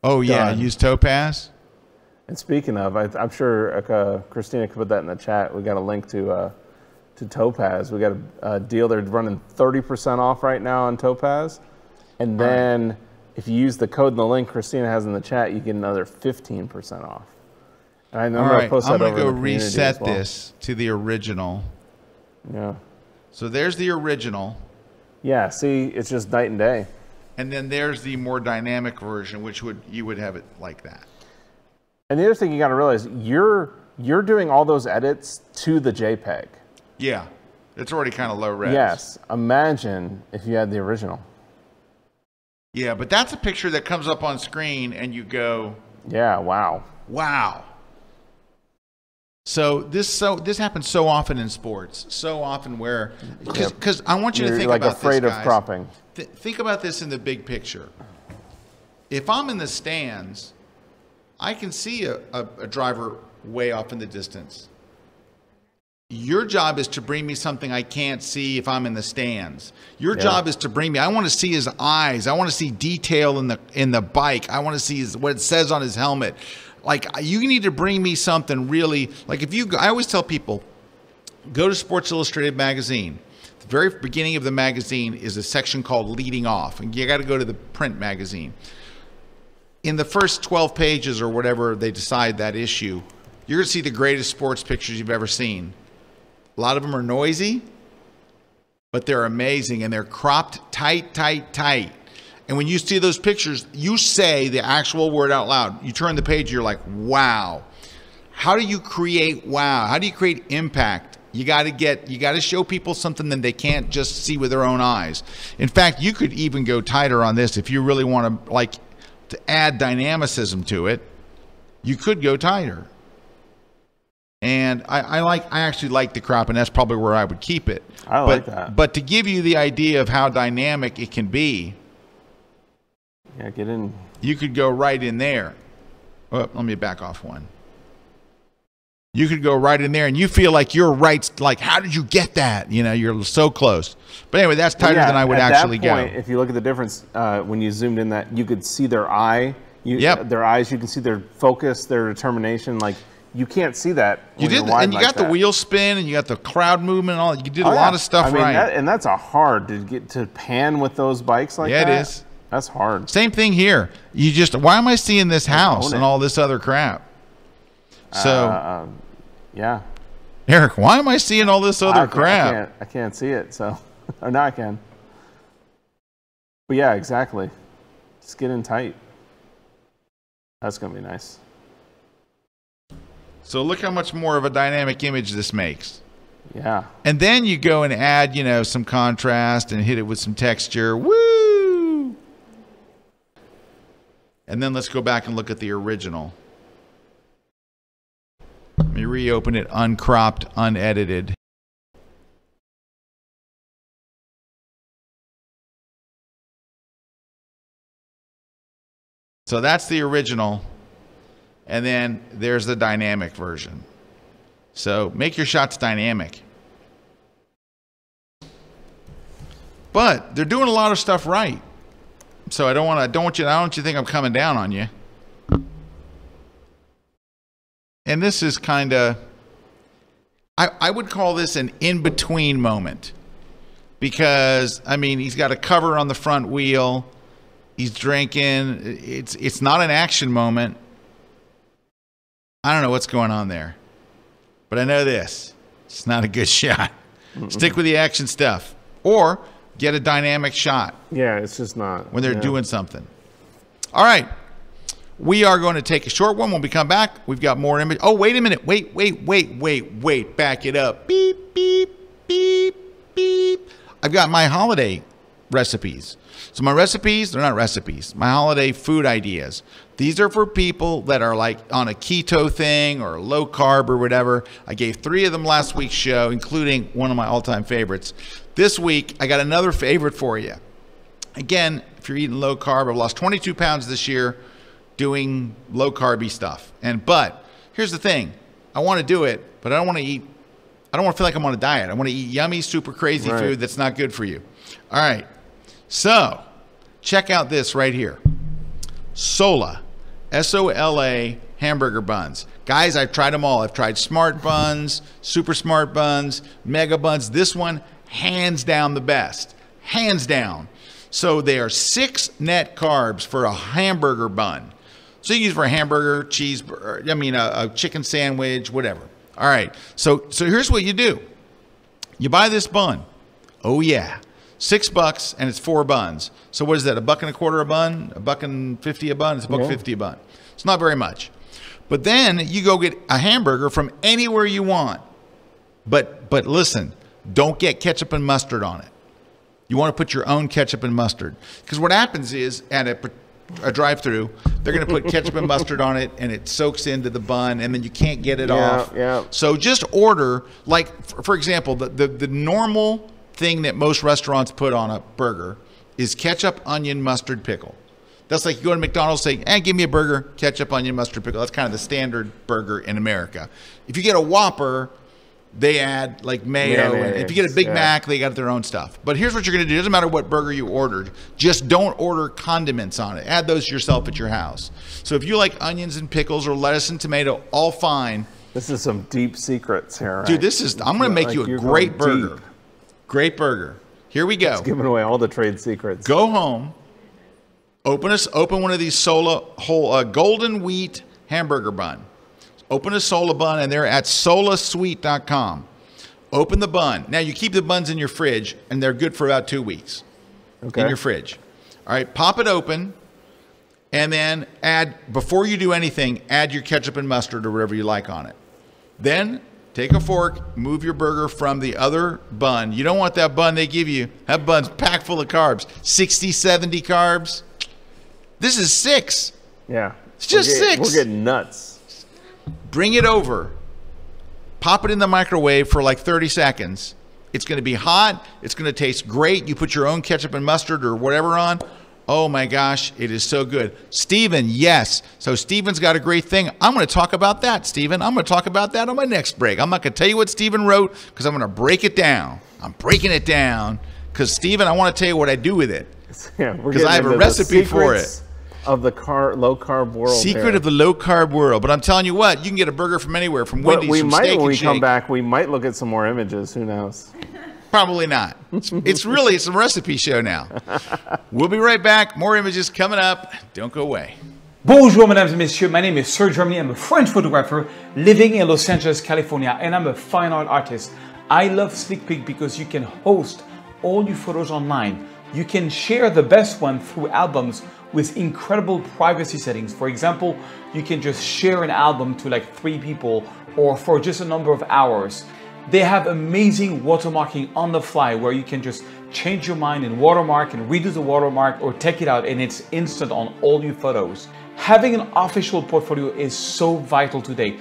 S1: Oh yeah, use Topaz.
S3: And speaking of, I, I'm sure uh, Christina could put that in the chat. We got a link to uh, to Topaz. We got a, a deal. They're running 30% off right now on Topaz, and then if you use the code in the link Christina has in the chat, you get another 15% off. And I'm
S1: All
S3: gonna
S1: I'm gonna go
S3: the community as
S1: reset
S3: well.
S1: this to the original.
S3: Yeah,
S1: So there's the original.
S3: Yeah. See, it's just night and day.
S1: And then there's the more dynamic version, which would you would have it like that.
S3: And the other thing you got to realize, you're you're doing all those edits to the JPEG.
S1: Yeah, it's already kind of low res.
S3: Yes. Imagine if you had the original.
S1: Yeah, but that's a picture that comes up on screen, and you go,
S3: Yeah. Wow.
S1: "Wow." So this so this happens so often in sports, so often where because I want you to
S3: You're
S1: think
S3: like
S1: about
S3: afraid
S1: this,
S3: of cropping.
S1: Th- think about this in the big picture. If I'm in the stands, I can see a, a, a driver way off in the distance. Your job is to bring me something I can't see if I'm in the stands. Your
S3: Yeah.
S1: job is to bring me. I want to see his eyes. I want to see detail in the in the bike. I want to see his, what it says on his helmet. Like you need to bring me something really. Like if you, I always tell people, go to Sports Illustrated magazine. The very beginning of the magazine is a section called Leading Off, and you got to go to the print magazine. In the first 12 pages or whatever they decide that issue, you're going to see the greatest sports pictures you've ever seen. A lot of them are noisy, but they're amazing and they're cropped tight, tight, tight. And when you see those pictures, you say the actual word out loud. You turn the page, you're like, wow. How do you create wow? How do you create impact? You got to get, you got to show people something that they can't just see with their own eyes. In fact, you could even go tighter on this if you really want to, like, to add dynamicism to it. You could go tighter. And I, I like, I actually like the crop, and that's probably where I would keep it.
S3: I
S1: but,
S3: like that.
S1: But to give you the idea of how dynamic it can be,
S3: Yeah. Get in.
S1: you could go right in there. Oh, let me back off one. You could go right in there, and you feel like you're right. Like, how did you get that? You know, you're so close. But anyway, that's tighter
S3: Yeah,
S1: than I would
S3: at
S1: actually
S3: that point,
S1: go.
S3: If you look at the difference uh, when you zoomed in, that you could see their eye. You,
S1: Yep.
S3: Their eyes. You can see their focus, their determination. Like you can't see that.
S1: You did, and you
S3: like
S1: got the wheel spin, and you got the crowd movement, and all. You did a
S3: Oh,
S1: lot of stuff
S3: I mean,
S1: right.
S3: that, and that's a hard to get to pan with those bikes like that.
S1: Yeah, it
S3: that.
S1: is.
S3: That's hard.
S1: Same thing here. You just why am I seeing this house and all this other crap? So
S3: Uh, um, yeah.
S1: Erik, why am I seeing all this other
S3: I,
S1: crap?
S3: I can't. I can't see it. So, or now I can. But yeah, exactly. Just get in tight. That's gonna be nice.
S1: So look how much more of a dynamic image this makes.
S3: Yeah.
S1: And then you go and add, you know, some contrast and hit it with some texture. Woo! And then let's go back and look at the original. Let me reopen it uncropped, unedited. So that's the original. And then there's the dynamic version. So make your shots dynamic. But they're doing a lot of stuff right. So I don't want to don't want you I don't want you to think I'm coming down on you. And this is kind of I, I would call this an in-between moment. Because I mean he's got a cover on the front wheel. He's drinking. It's it's not an action moment. I don't know what's going on there. But I know this. It's not a good shot. Stick with the action stuff. Or get a dynamic shot
S3: Yeah, it's just not.
S1: when they're
S3: yeah.
S1: doing something. All right. We are going to take a short one. When we come back, we've got more image. Oh, wait a minute. Wait, wait, wait, wait, wait. Back it up. Beep, beep, beep, beep. I've got my holiday recipes. So my recipes, they're not recipes. My holiday food ideas. These are for people that are like on a keto thing or low carb or whatever. I gave three of them last week's show, including one of my all-time favorites. This week, I got another favorite for you. Again, if you're eating low carb, I've lost 22 pounds this year doing low carby stuff. And but here's the thing, I want to do it, but I don't want to eat. I don't want to feel like I'm on a diet. I want to eat yummy, super crazy
S3: Right.
S1: food that's not good for you. All right, so check out this right here. Sola, S O L A hamburger buns. Guys, I've tried them all. I've tried smart buns, super smart buns, mega buns. This one, hands down the best. Hands down. So they are six net carbs for a hamburger bun. So you use for a hamburger, cheese, I mean a, a chicken sandwich, whatever. All right. So so here's what you do. You buy this bun. Oh yeah. Six bucks and it's four buns. So what is that? A buck and a quarter a bun? A buck and fifty a bun? It's a buck
S3: Yeah.
S1: fifty a bun. It's not very much. But then you go get a hamburger from anywhere you want. But but listen, don't get ketchup and mustard on it. You want to put your own ketchup and mustard because what happens is at a, a drive-through, they're going to put ketchup and mustard on it, and it soaks into the bun, and then you can't get it
S3: Yeah,
S1: off.
S3: yeah.
S1: So just order like, for, for example, the, the the normal thing that most restaurants put on a burger is ketchup, onion, mustard, pickle. That's like you go to McDonald's, say, "Eh, give me a burger, ketchup, onion, mustard, pickle." That's kind of the standard burger in America. If you get a Whopper, they add like mayo. and if you get a Big
S3: Yeah.
S1: Mac, they got their own stuff. But here's what you're going to do. It doesn't matter what burger you ordered. Just don't order condiments on it. Add those yourself at your house. So if you like onions and pickles or lettuce and tomato, all fine.
S3: This is some deep secrets here. Right?
S1: Dude, this is, I'm going to make
S3: Like
S1: you a great burger.
S3: deep.
S1: Great burger. Here we go.
S3: Giving away all the trade secrets.
S1: Go home. Open us. Open one of these Sola whole uh, golden wheat hamburger bun. Open a Sola bun, and they're at solasweet.com. Open the bun. Now you keep the buns in your fridge, and they're good for about two weeks
S3: Okay.
S1: in your fridge. All right, pop it open, and then add before you do anything, add your ketchup and mustard or whatever you like on it. Then take a fork, move your burger from the other bun. You don't want that bun they give you. That bun's packed full of carbs. 60, 70 carbs. This is six.
S3: Yeah.
S1: It's just
S3: we're getting,
S1: six.
S3: We're getting nuts.
S1: Bring it over. Pop it in the microwave for like 30 seconds. It's going to be hot. It's going to taste great. You put your own ketchup and mustard or whatever on. Oh my gosh, it is so good. Steven, yes. So Steven's got a great thing. I'm going to talk about that, Steven. I'm going to talk about that on my next break. I'm not going to tell you what Steven wrote because I'm going to break it down. I'm breaking it down because Steven, I want to tell you what I do with it.
S3: Yeah, we're
S1: 'Cause
S3: getting
S1: I have a recipe for
S3: it. Of the car, low carb world.
S1: Secret
S3: here.
S1: of the low carb world. But I'm telling you what, you can get a burger from anywhere, from
S3: But
S1: Wendy's,
S3: we
S1: from
S3: might,
S1: Steak
S3: when we come back, we might look at some more images. Who knows?
S1: Probably not. It's really some recipe show now. We'll be right back. More images coming up. Don't go away.
S6: Bonjour, mesdames et messieurs. My name is Serge Ramelli. I'm a French photographer living in Los Angeles, California, and I'm a fine art artist. I love SlickPic because you can host all your photos online. You can share the best one through albums with incredible privacy settings. For example, you can just share an album to like three people or for just a number of hours. They have amazing watermarking on the fly where you can just change your mind and watermark and redo the watermark or take it out and it's instant on all your photos. Having an official portfolio is so vital today.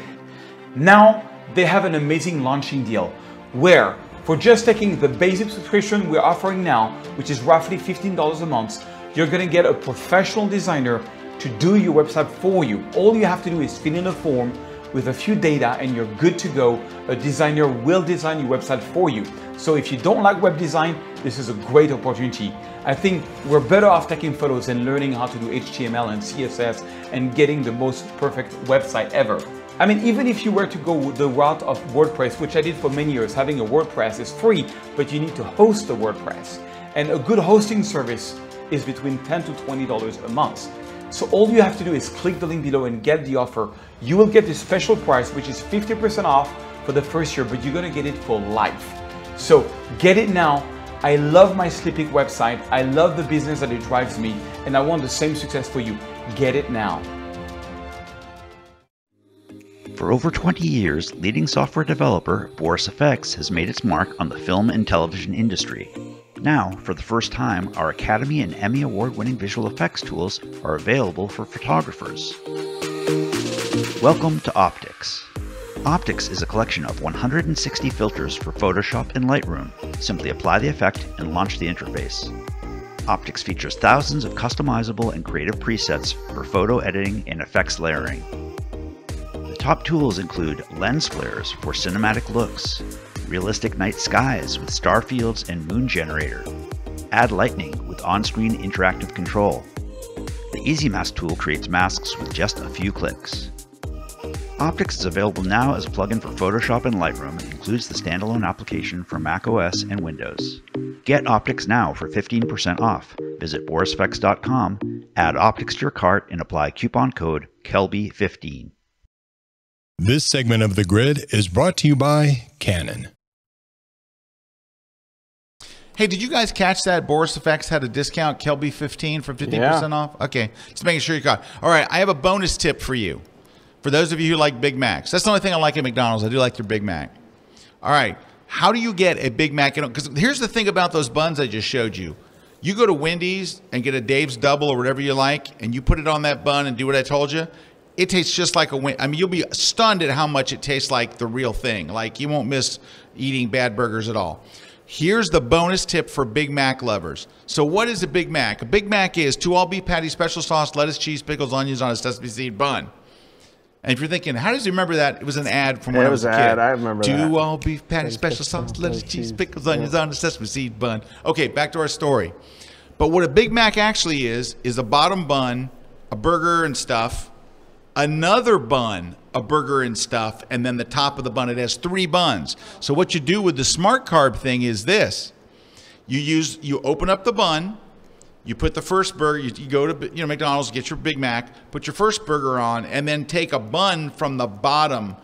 S6: Now they have an amazing launching deal where for just taking the basic subscription we're offering now, which is roughly $15 a month, you're gonna get a professional designer to do your website for you. All you have to do is fill in a form with a few data and you're good to go. A designer will design your website for you. So if you don't like web design, this is a great opportunity. I think we're better off taking photos and learning how to do HTML and CSS and getting the most perfect website ever. I mean, even if you were to go the route of WordPress, which I did for many years, having a WordPress is free, but you need to host the WordPress. And a good hosting service is between 10 to $20 a month. So all you have to do is click the link below and get the offer. You will get the special price, which is 50% off for the first year, but you're gonna get it for life. So get it now. I love my SlickPic website. I love the business that it drives me, and I want the same success for you. Get it now.
S7: For over 20 years, leading software developer Boris FX has made its mark on the film and television industry. Now, for the first time, our Academy and Emmy Award winning visual effects tools are available for photographers. Welcome to Optics. Optics is a collection of 160 filters for Photoshop and Lightroom. Simply apply the effect and launch the interface. Optics features thousands of customizable and creative presets for photo editing and effects layering. The top tools include lens flares for cinematic looks, realistic night skies with star fields and moon generator, add lightning with on-screen interactive control. The Easy Mask tool creates masks with just a few clicks. Optics is available now as a plugin for Photoshop and Lightroom and includes the standalone application for Mac OS and Windows. Get Optics now for 15% off. Visit borisfx.com, add Optics to your cart, and apply coupon code KELBY15.
S5: This segment of The Grid is brought to you by Canon.
S1: Hey, did you guys catch that? Boris FX had a discount, Kelby 15 for 50%
S3: Yeah.
S1: off? Okay, just making sure you got. All right, I have a bonus tip for you. For those of you who like Big Macs, that's the only thing I like at McDonald's. I do like their Big Mac. All right, how do you get a Big Mac? Because here's the thing about those buns I just showed you. You go to Wendy's and get a Dave's Double or whatever you like, and you put it on that bun and do what I told you. It tastes just like a Wen- I mean, you'll be stunned at how much it tastes like the real thing. Like you won't miss eating bad burgers at all. Here's the bonus tip for Big Mac lovers. So, what is a Big Mac? A Big Mac is two all beef patty, special sauce, lettuce, cheese, pickles, onions on a sesame seed bun. And if you're thinking, how does he remember that? It was an ad from when
S3: Yeah,
S1: I
S3: it
S1: was,
S3: was
S1: a kid.
S3: ad. I remember
S1: two
S3: that.
S1: all beef patty, special sauce, lettuce, cheese, pickles, onions on a sesame seed bun. Okay, back to our story. But what a Big Mac actually is, is a bottom bun, a burger and stuff, another bun, a burger and stuff, and then the top of the bun. It has three buns. So what you do with the smart carb thing is this. You use you open up the bun, you put the first burger, you, you go to you know McDonald's, get your Big Mac, put your first burger on, and then take a bun from the bottom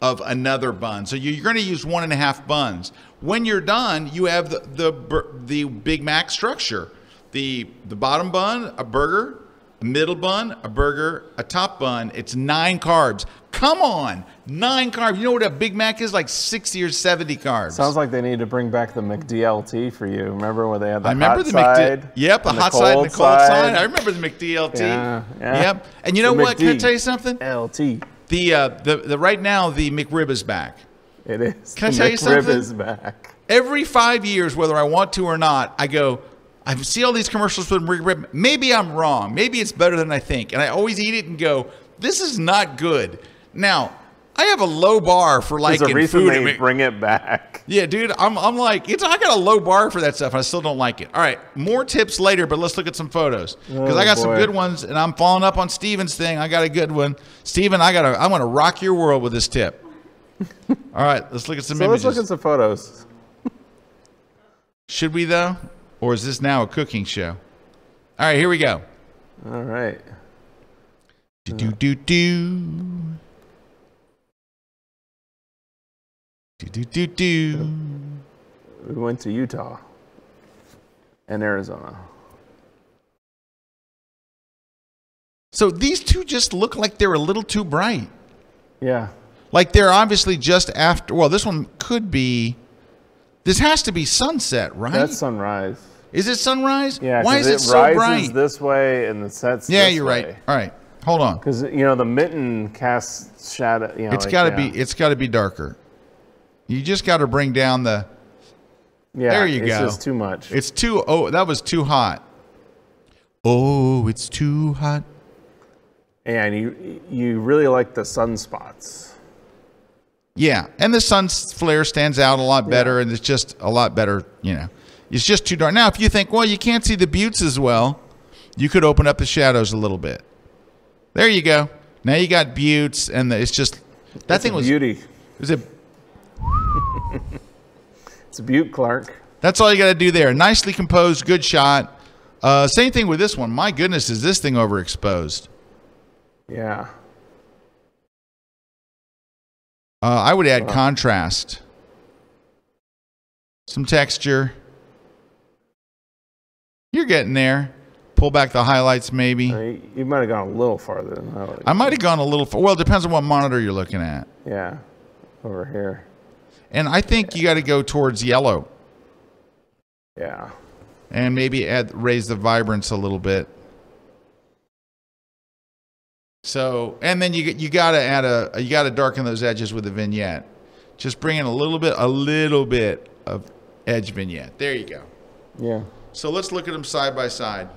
S1: of another bun. So you're going to use one and a half buns. When you're done, you have the the, the Big Mac structure: the the bottom bun, a burger, a middle bun, a burger, a top bun. It's nine carbs. Come on, nine carbs. You know what a Big Mac is? Like sixty or seventy carbs.
S3: Sounds like they need to bring back the McDLT for you. Remember when they had the
S1: I remember
S3: hot
S1: the
S3: side?
S1: McD. Yep, the hot side and the cold side. I remember the McDLT.
S3: Yeah, yeah.
S1: Yep. And you know
S3: The
S1: what? Can I tell you something?
S3: LT.
S1: The uh, the the right now the McRib is back.
S3: It is.
S1: Can I
S3: The
S1: tell you
S3: McRib
S1: something?
S3: is back.
S1: Every five years, whether I want to or not, I go. I see all these commercials with for McRib. Maybe I'm wrong. Maybe it's better than I think. And I always eat it and go, "This is not good." Now, I have a low bar for
S3: There's
S1: liking
S3: a reason
S1: food.
S3: they bring it back.
S1: Yeah, dude, I'm, I'm like, it's I got a low bar for that stuff. and I still don't like it. All right, more tips later, but let's look at some photos because
S3: Oh,
S1: I got some good ones, and I'm following up on Steven's thing. I got a good one, Steven. I got to I'm gonna rock your world with this tip. All right, let's look at some
S3: So let's look at some photos.
S1: Should we though, or is this now a cooking show? All right, here we go.
S3: All right.
S1: Do do do do. Do do do do.
S3: We went to Utah and Arizona.
S1: So these two just look like they're a little too bright.
S3: Yeah.
S1: Like they're obviously just after. Well, this one could be. This has to be sunset, right?
S3: That's sunrise.
S1: Is it sunrise?
S3: Yeah.
S1: Why is it,
S3: it
S1: so
S3: rises
S1: bright?
S3: this way and the sets
S1: yeah, you're
S3: way.
S1: right. All right. Hold on.
S3: Because you know the mitten casts shadow. You know,
S1: It's
S3: like,
S1: got to
S3: yeah.
S1: be. It's got to be darker. You just got to bring down the.
S3: Yeah,
S1: there you
S3: it's
S1: go.
S3: just too much.
S1: It's too. Oh, that was too hot. Oh, it's too hot.
S3: and you you really like the sunspots.
S1: Yeah, and the sun flare stands out a lot better, and it's just a lot better. You know, it's just too dark. Now, if you think, well, you can't see the buttes as well, you could open up the shadows a little bit. There you go. Now you got buttes, and the, it's just that
S3: That's
S1: thing was.
S3: beauty.
S1: Was it?
S3: It's a Butte, Clark.
S1: That's all you got to do there. Nicely composed, good shot. Uh, same thing with this one. My goodness, is this thing overexposed?
S3: Yeah.
S1: Uh, I would add contrast, some texture. You're getting there. Pull back the highlights, maybe.
S3: You- You might have gone a little farther than that.
S1: I might have gone a little. Far. Well, it depends on what monitor you're looking at.
S3: Yeah. Over here.
S1: And I think you got to go towards yellow
S3: Yeah.
S1: and maybe add raise the vibrance a little bit. So, and then you you got to add a you got to darken those edges with a vignette. Just bring in a little bit a little bit of edge vignette. There you go.
S3: Yeah.
S1: So let's look at them side by side.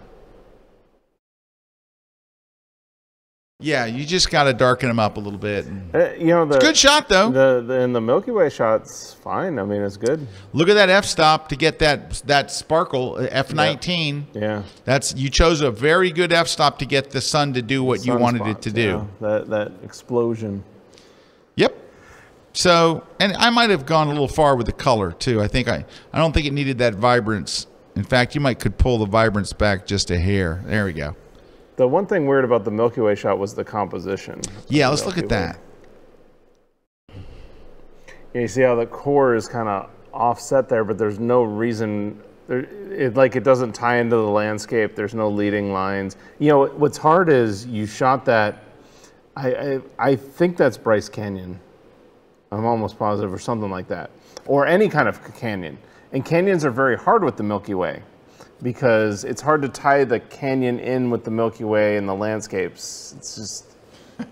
S1: Yeah, you just got to darken them up a little bit. and-
S3: Uh, you know the
S1: Good shot though.
S3: The, the in the Milky Way shot's fine. I mean, it's good.
S1: Look at that f stop to get that that sparkle f nineteen.
S3: Yeah.
S1: That's you chose a very good f stop to get the sun to do what you wanted it to do.
S3: yeah. That that explosion.
S1: Yep. So, and I might have gone a little far with the color too. I think I I don't think it needed that vibrance. In fact, you might could pull the vibrance back just a hair. There we go.
S3: The one thing weird about the Milky Way shot was the composition.
S1: Yeah, let's look at
S3: Way.
S1: that.
S3: Yeah, you see how the core is kind of offset there, but there's no reason. There, it like it doesn't tie into the landscape. There's no leading lines. You know what's hard is you shot that. I I, I think that's Bryce Canyon. I'm almost positive, or something like that, or any kind of canyon. And canyons are very hard with the Milky Way because it's hard to tie the canyon in with the Milky Way and the landscapes. It's just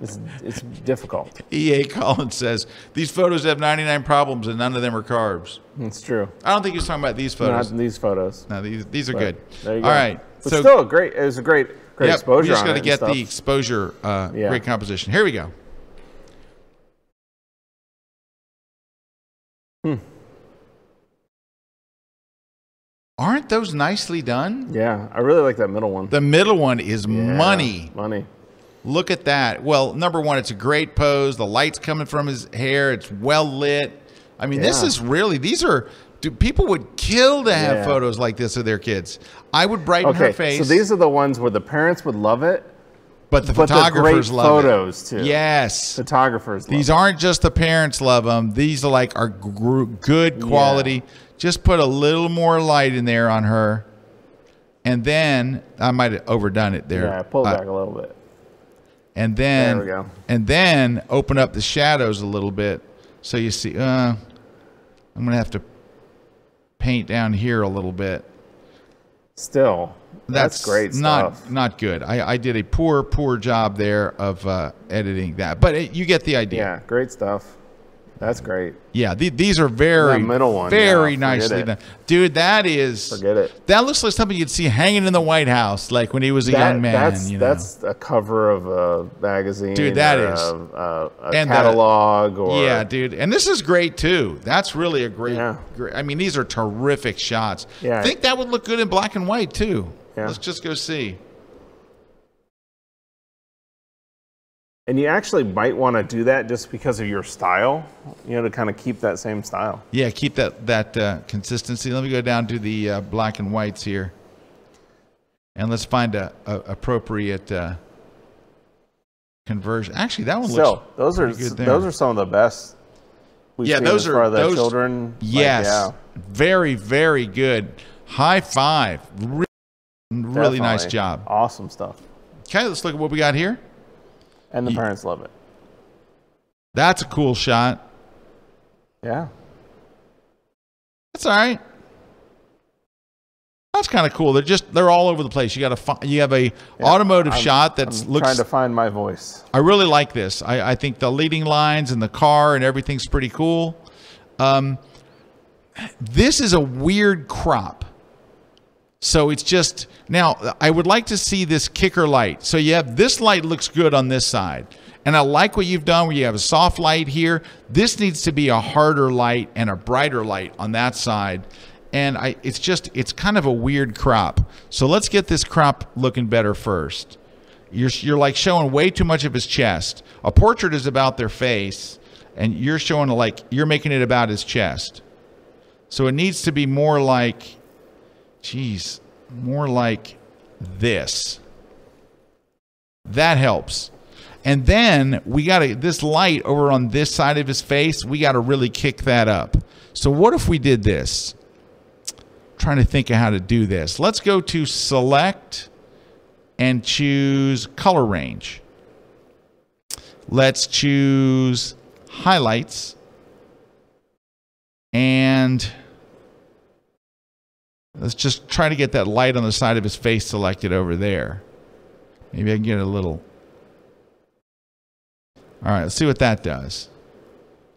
S3: it's, it's difficult.
S1: EA Collins says these photos have 99 problems and none of them are carbs.
S3: It's true.
S1: I don't think he was talking about these photos.
S3: Not these photos.
S1: no, these these are
S3: But
S1: good.
S3: There you go.
S1: right.
S3: But
S1: so
S3: still, a great. It was a great, great
S1: yep,
S3: exposure.
S1: we just got to get the exposure. Uh,
S3: Yeah.
S1: Great composition. Here we go.
S3: Hmm.
S1: Aren't those nicely done?
S3: Yeah, I really like that middle one.
S1: The middle one is
S3: Yeah,
S1: money.
S3: Money.
S1: Look at that. Well, number one, it's a great pose. The light's coming from his hair. It's well lit. I mean, this is really, these are, dude, people would kill to have
S3: Yeah.
S1: photos like this of their kids. I would brighten her face.
S3: so these are the ones where the parents would love it,
S1: but the
S3: but the
S1: photographers
S3: great
S1: love
S3: photos
S1: it.
S3: too.
S1: Yes.
S3: Photographers.
S1: These aren't just the parents love them. These are like are good quality. Just put a little more light in there on her, and then I might have overdone it there.
S3: Yeah, pull it
S1: Uh,
S3: back a little bit.
S1: and then
S3: There we go.
S1: and then open up the shadows a little bit so you see. Uh, I'm gonna have to paint down here a little bit.
S3: Still, that's,
S1: That's,
S3: great
S1: not
S3: stuff.
S1: not good. I, I did a poor poor job there of uh, editing that, but it, you get the idea.
S3: Yeah, great stuff. That's great.
S1: Yeah, the, these are very
S3: That middle one,
S1: very
S3: yeah,
S1: nicely
S3: it.
S1: done, dude. That is
S3: Forget it.
S1: That looks like something you'd see hanging in the White House, like when he was a
S3: That-
S1: young man.
S3: that's
S1: you know,
S3: that's a cover of a magazine.
S1: Dude, That is
S3: a, a, a
S1: And the-
S3: catalog or
S1: yeah, dude. And this is great too. That's really a great.
S3: Yeah.
S1: great I mean, these are terrific shots.
S3: Yeah.
S1: I think that would look good in black and white too.
S3: Yeah.
S1: Let's just go see.
S3: And you actually might want to do that just because of your style, you know, to kind of keep that same style.
S1: Yeah, keep that that uh, consistency. Let me go down to the uh, black and whites here, and let's find a, a appropriate uh, conversion. Actually, that one
S3: Still,
S1: looks
S3: those are
S1: pretty good there.
S3: those are some of the best. We've
S1: yeah,
S3: seen
S1: those are
S3: the
S1: those
S3: children. Like,
S1: Yes,
S3: yeah,
S1: very very good. High five. Re- really nice job.
S3: Awesome stuff.
S1: Okay, let's look at what we got here.
S3: And the
S1: Ye-
S3: parents love it.
S1: That's a cool shot.
S3: Yeah.
S1: That's all right. That's kind of cool. They're just they're all over the place. You got a you have a automotive
S3: I'm-
S1: shot that's
S3: I'm
S1: looks.
S3: trying to find my voice.
S1: I really like this. I, I think the leading lines and the car and everything's pretty cool. Um, this is a weird crop. So it's just now I would like to see this kicker light. So you have this light looks good on this side. And I like what you've done where you have a soft light here. This needs to be a harder light and a brighter light on that side. And I it's just it's kind of a weird crop. So let's get this crop looking better first. You're you're like showing way too much of his chest. A portrait is about their face and you're showing like you're making it about his chest. So it needs to be more like Jeez, more like this. That helps. And then we got this light over on this side of his face, we got to really kick that up. So, what if we did this? trying to think of how to do this. Let's go to select and choose color range. Let's choose highlights and Let's just try to get that light on the side of his face selected over there. Maybe I can get a little. All right, let's see what that does.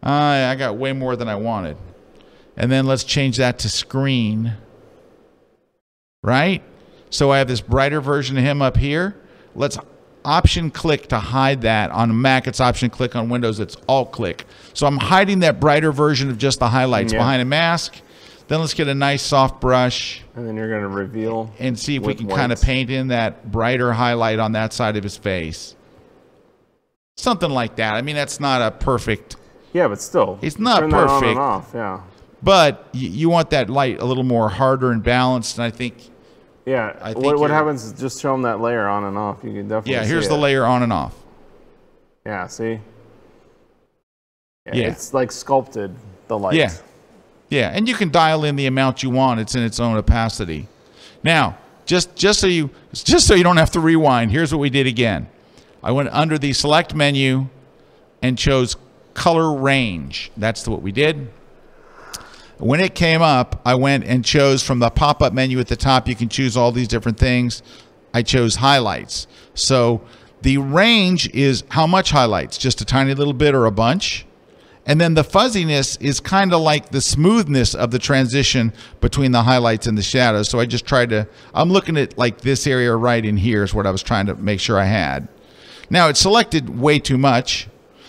S1: Ah, I I got way more than I wanted. And then let's change that to screen. Right? So I have this brighter version of him up here. Let's option click to hide that. On Mac, it's option click. On Windows, it's alt click. So I'm hiding that brighter version of just the highlights
S3: Yeah.
S1: behind a mask. Then let's get a nice soft brush
S3: And then you're going to reveal.
S1: and see if we can kind of paint in that brighter highlight on that side of his face. Something like that. I mean, that's not a perfect,
S3: Yeah, but still.
S1: It's not
S3: turn that on
S1: perfect.
S3: and off, yeah.
S1: but you want that light a little more harder and balanced. And I think,
S3: Yeah.
S1: I think
S3: what, what happens is just show them that layer on and off. You can definitely
S1: yeah, here's the
S3: it.
S1: layer on and off.
S3: Yeah, see?
S1: Yeah.
S3: It's like sculpted, the light.
S1: Yeah. Yeah, and you can dial in the amount you want. It's in its own opacity. Now, just just so you just so you don't have to rewind, here's what we did again. I went under the select menu and chose color range. That's what we did. When it came up, I went and chose from the pop-up menu at the top. You can choose all these different things. I chose highlights. So the range is how much highlights? Just a tiny little bit or a bunch? And then the fuzziness is kind of like the smoothness of the transition between the highlights and the shadows. So I just tried to, I'm looking at like this area right in here is what I was trying to make sure I had. Now it's selected way too much.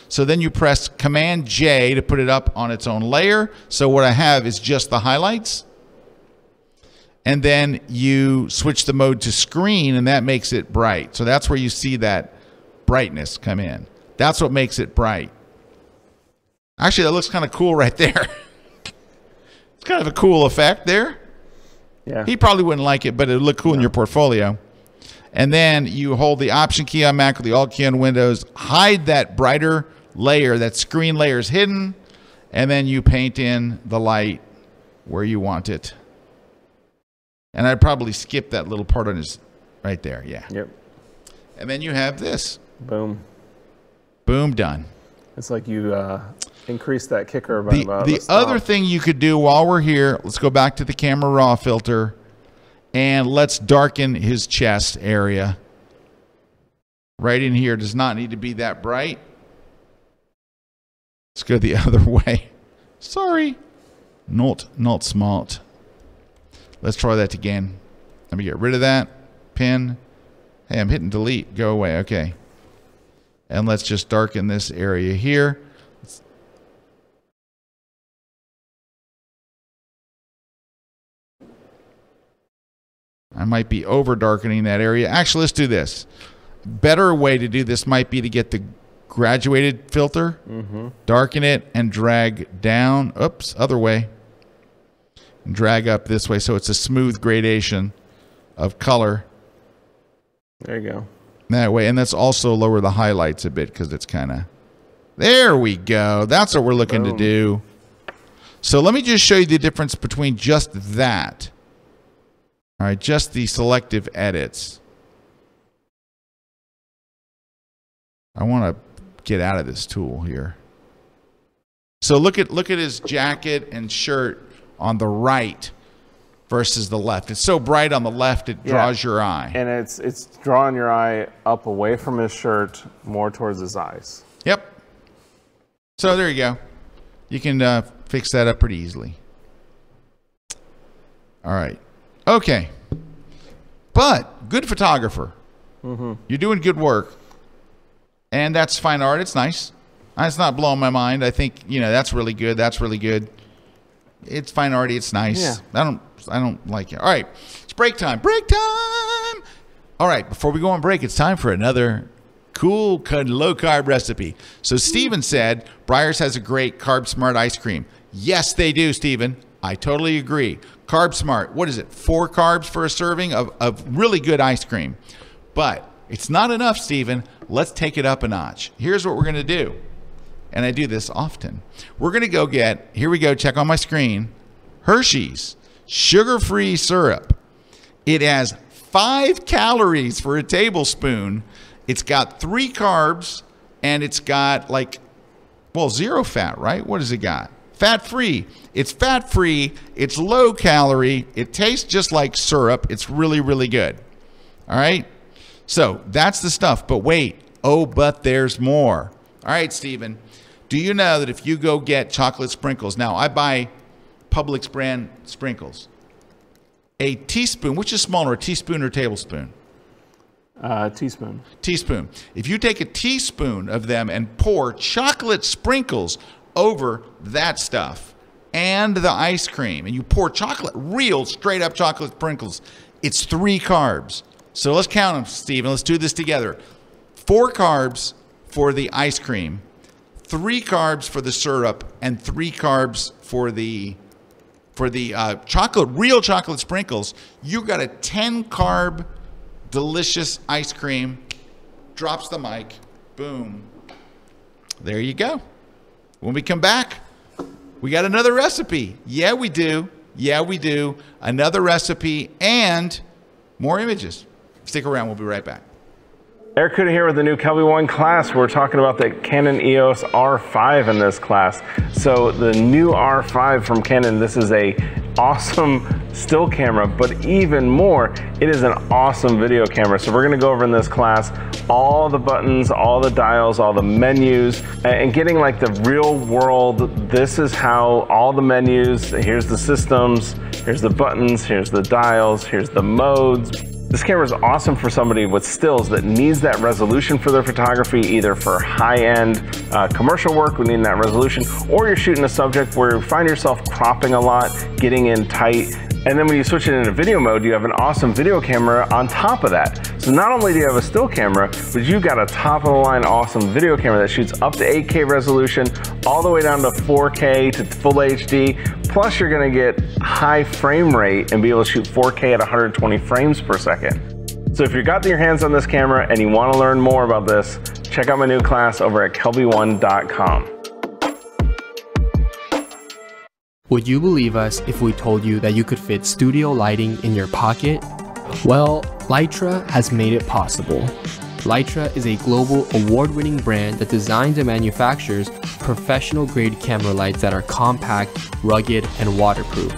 S1: So then you press Command J to put it up on its own layer. So what I have is just the highlights. And then you switch the mode to screen and that makes it bright. So that's where you see that brightness come in. That's what makes it bright. Actually, that looks kind of cool right there. it's kind of a cool effect there.
S3: Yeah.
S1: He probably wouldn't like it, but it would look cool in your portfolio. And then you hold the Option key on Mac or the Alt key on Windows, hide that brighter layer, that screen layer is hidden, and then you paint in the light where you want it. And I'd probably skip that little part on his right there, yeah.
S3: Yep.
S1: And then you have this.
S3: Boom.
S1: Boom, done.
S3: It's like you uh, increase that kicker by
S1: the,
S3: about
S1: the
S3: the
S1: other thing you could do while we're here, let's go back to the camera raw filter and let's darken his chest area. Right in here does not need to be that bright. Let's go the other way. Sorry. Not not smart. Let's try that again. Let me get rid of that. Pin. Hey, I'm hitting delete. Go away. Okay. And let's just darken this area here. I might be over darkening that area. Actually, let's do this. Better way to do this might be to get the graduated filter, mm-hmm. darken it, and drag down. Oops, other way. And drag up this way so it's a smooth gradation of color
S3: There you go.
S1: That way. And let's also lower the highlights a bit because it's kind of. There we go. That's what we're looking to do. So let me just show you the difference between just that. All right, just the selective edits. I want to get out of this tool here. So look at look at his jacket and shirt on the right. Versus the left. It's so bright on the left it
S3: Yeah.
S1: draws your eye.
S3: And it's it's drawing your eye up away from his shirt, more towards his eyes.
S1: Yep. So there you go. You can uh, fix that up pretty easily. All right. Okay. But good photographer. Mm-hmm. You're doing good work. And that's fine art. It's nice. It's not blowing my mind. I think, you know, that's really good. That's really good. It's fine already. It's nice.
S3: Yeah.
S1: I don't I don't like it. All right. It's break time. Break time. All right, before we go on break, it's time for another cool low carb recipe. So Steven said Breyers has a great carb smart ice cream. Yes, they do, Steven. I totally agree. Carb smart. What is it? Four carbs for a serving of, of really good ice cream. But it's not enough, Steven. Let's take it up a notch. Here's what we're going to do. And I do this often. We're going to go get, here we go, check on my screen, Hershey's sugar free syrup. It has five calories for a tablespoon. It's got three carbs and it's got like, well, zero fat, right? What does it got? Fat free. It's fat free. It's low calorie. It tastes just like syrup. It's really, really good. All right. So that's the stuff. But wait. Oh, but there's more. All right, Steven. Do you know that if you go get chocolate sprinkles, now I buy Publix brand sprinkles, a teaspoon, which is smaller, a teaspoon or a tablespoon?
S3: Uh, teaspoon.
S1: teaspoon. If you take a teaspoon of them and pour chocolate sprinkles over that stuff and the ice cream, and you pour chocolate, real straight up chocolate sprinkles, it's three carbs. So let's count them, Steven. Let's do this together. Four carbs for the ice cream, three carbs for the syrup, and three carbs for the for the uh, chocolate, real chocolate sprinkles. You got a 10 carb delicious ice cream. Drops the mic. Boom. There you go. When we come back, we got another recipe. Yeah, we do. Yeah, we do. Another recipe and more images. Stick around. We'll be right back.
S3: Erik Kuna here with the new KelbyOne class. We're talking about the Canon EOS R5 in this class. So the new R5 from Canon, this is a awesome still camera, but even more, it is an awesome video camera. So we're gonna go over in this class all the buttons, all the dials, all the menus, and getting like the real world, this is how all the menus, here's the systems, here's the buttons, here's the dials, here's the modes, this camera is awesome for somebody with stills that needs that resolution for their photography, either for high-end uh, commercial work, we need that resolution, or you're shooting a subject where you find yourself cropping a lot, getting in tight, and then when you switch it into video mode, you have an awesome video camera on top of that. So not only do you have a still camera, but you've got a top of the line awesome video camera that shoots up to 8K resolution, all the way down to 4K to full HD. Plus you're gonna get high frame rate and be able to shoot 4K at 120 frames per second. So if you've got your hands on this camera and you wanna learn more about this, check out my new class over at kelbyone.com.
S8: Would you believe us if we told you that you could fit studio lighting in your pocket? Well, Litra has made it possible. Litra is a global award winning brand that designs and manufactures professional grade camera lights that are compact, rugged, and waterproof.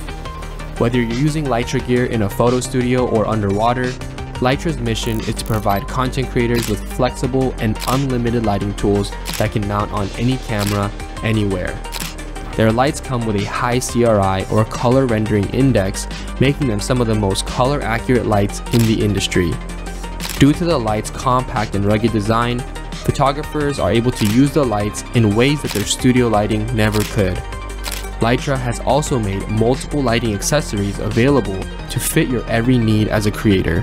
S8: Whether you're using Litra gear in a photo studio or underwater, Litra's mission is to provide content creators with flexible and unlimited lighting tools that can mount on any camera, anywhere. Their lights come with a high CRI or color rendering index, making them some of the most color accurate lights in the industry. Due to the light's compact and rugged design, photographers are able to use the lights in ways that their studio lighting never could. Litra has also made multiple lighting accessories available to fit your every need as a creator.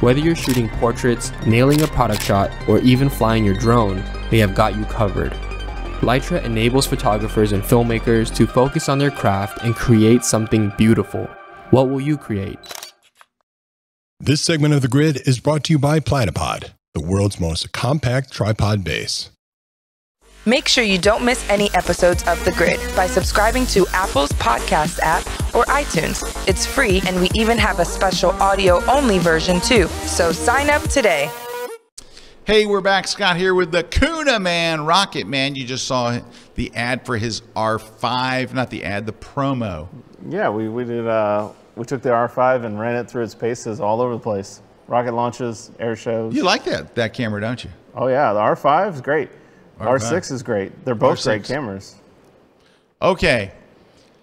S8: Whether you're shooting portraits, nailing a product shot, or even flying your drone, they have got you covered. Litra enables photographers and filmmakers to focus on their craft and create something beautiful. What will you create?
S5: This segment of the grid is brought to you by Platypod, the world's most compact tripod base.
S9: Make sure you don't miss any episodes of The Grid by subscribing to Apple's podcast app or iTunes. It's free, and we even have a special audio only version too. So sign up today.
S1: Hey, we're back. Scott here with the Kuna Man Rocket Man. You just saw the ad for his R5, not the ad, the promo.
S3: Yeah, we, we did uh, We took the R5 and ran it through its paces all over the place. Rocket launches, air shows.
S1: You like that that camera, don't you?
S3: Oh yeah, the R5 is great.
S1: R5.
S3: R6 is great. They're both great
S1: R6.
S3: cameras.
S1: Okay,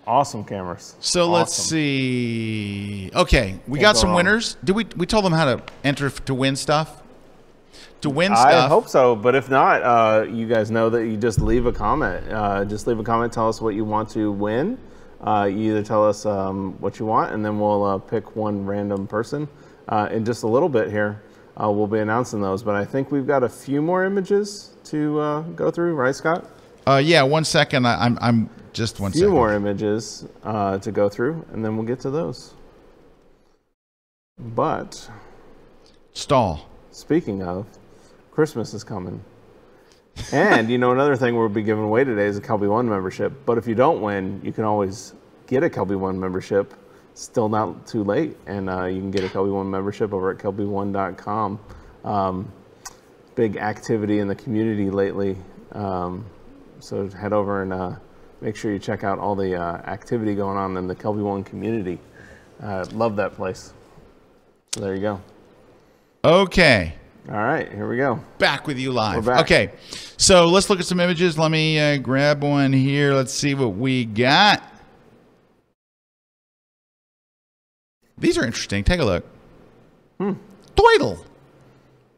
S3: Awesome cameras.
S1: so let's see. Okay, we
S3: Can't
S1: got
S3: go
S1: some
S3: wrong.
S1: winners. Did we we told them how to enter to win stuff? To win
S3: I hope so, but if not, uh, you guys know that you just leave a comment. Uh, just leave a comment. Tell us what you want to win. Uh, you either tell us um, what you want, and then we'll uh, pick one random person. Uh, in just a little bit here, uh, we'll be announcing those. But I think we've got a few more images to uh, go through, right, Scott?
S1: Uh, yeah, one second. I, I'm I'm just one
S3: A few
S1: second.
S3: more images uh, to go through, and then we'll get to those. But
S1: Stall.
S3: Speaking of, Christmas is coming. And you know another thing we'll be giving away today is a KelbyOne membership. But if you don't win, you can always get a KelbyOne membership. Still not too late, and uh, you can get a KelbyOne membership over at kelbyone.com. Um, big activity in the community lately, um, so head over and uh, make sure you check out all the uh, activity going on in the KelbyOne community. Uh, love that place. So there you go.
S1: Okay.
S3: All right, here we go.
S1: back with you live. Okay, so let's look at some images. Let me uh, grab one here. Let's see what we got. These are interesting. Take a look.
S3: Hmm.
S1: Doidle.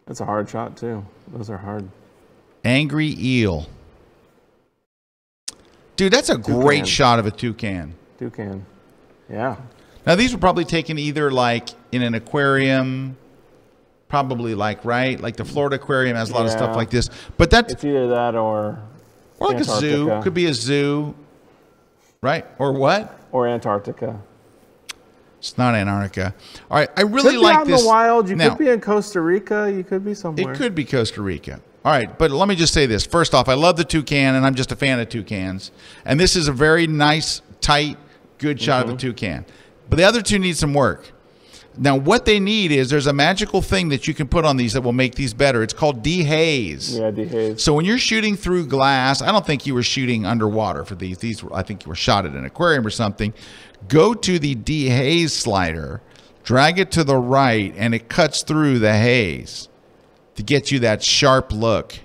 S3: That's a hard shot too. Those are hard.
S1: Angry eel. Dude, that's a great shot of a toucan.
S3: Toucan. Yeah.
S1: Now these were probably taken either like in an aquarium, probably like right, like the Florida Aquarium has a lot of stuff like this. But that's
S3: It's either that or
S1: or like a zoo. Could be a zoo, right? Or what?
S3: or Antarctica.
S1: It's not Antarctica. All right, I
S3: Could
S1: really
S3: be
S1: like
S3: out in
S1: this.
S3: the wild. You
S1: now,
S3: could be in Costa Rica. You could be somewhere.
S1: It could be Costa Rica. All right, but let me just say this. First off, I love the toucan, and I'm just a fan of toucans. And this is a very nice, tight, good shot
S3: Mm-hmm.
S1: of a toucan. But the other two need some work. Now, what they need is there's a magical thing that you can put on these that will make these better. It's called dehaze.
S3: Yeah, dehaze.
S1: So when you're shooting through glass, I don't think you were shooting underwater for these. These were, I think you were shot at an aquarium or something. Go to the dehaze slider, drag it to the right, and it cuts through the haze to get you that sharp look,